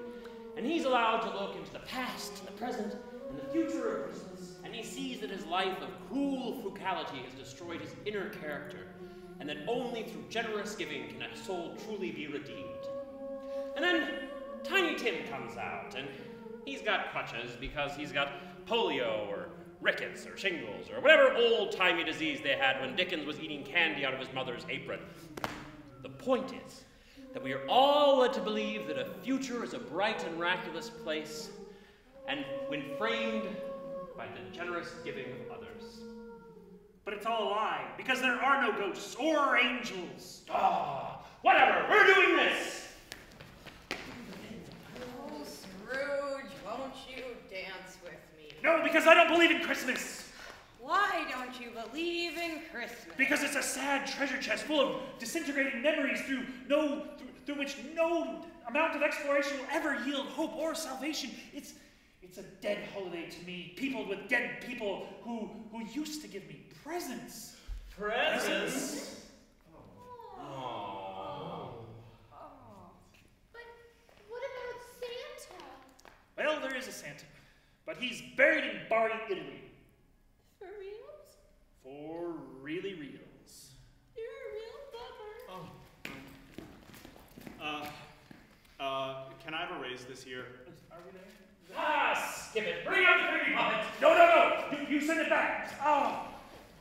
And he's allowed to look into the past, and the present, and the future of Christmas, and he sees that his life of cruel frugality has destroyed his inner character, and that only through generous giving can a soul truly be redeemed. And then Tiny Tim comes out, and he's got crutches because he's got polio or rickets or shingles or whatever old timey disease they had when Dickens was eating candy out of his mother's apron. The point is that we are all led to believe that a future is a bright and miraculous place, and when framed by the generous giving of others. But it's all a lie, because there are no ghosts or angels. Ah, whatever, we're doing this! Oh, Scrooge, won't you? No, because I don't believe in Christmas. Why don't you believe in Christmas? Because it's a sad treasure chest full of disintegrating memories through no through, through which no amount of exploration will ever yield hope or salvation. It's it's a dead holiday to me, peopled with dead people who who used to give me presents. Presents? Oh. But what about Santa? Well, there is a Santa, but he's buried in Bari, Italy. For reals? For really reals. You're a real bummer. Uh, uh, can I have a raise this year? Are we there? Ah, skip it. Bring out the creepy puppet. No, no, no! You, you send it back! Oh,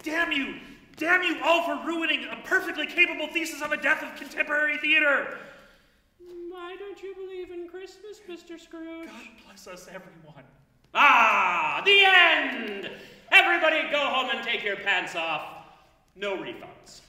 damn you! Damn you all for ruining a perfectly capable thesis on the death of contemporary theater! Why don't you believe in Christmas, Mr. Scrooge? God bless us, everyone. Ah, the end! Everybody go home and take your pants off. No refunds.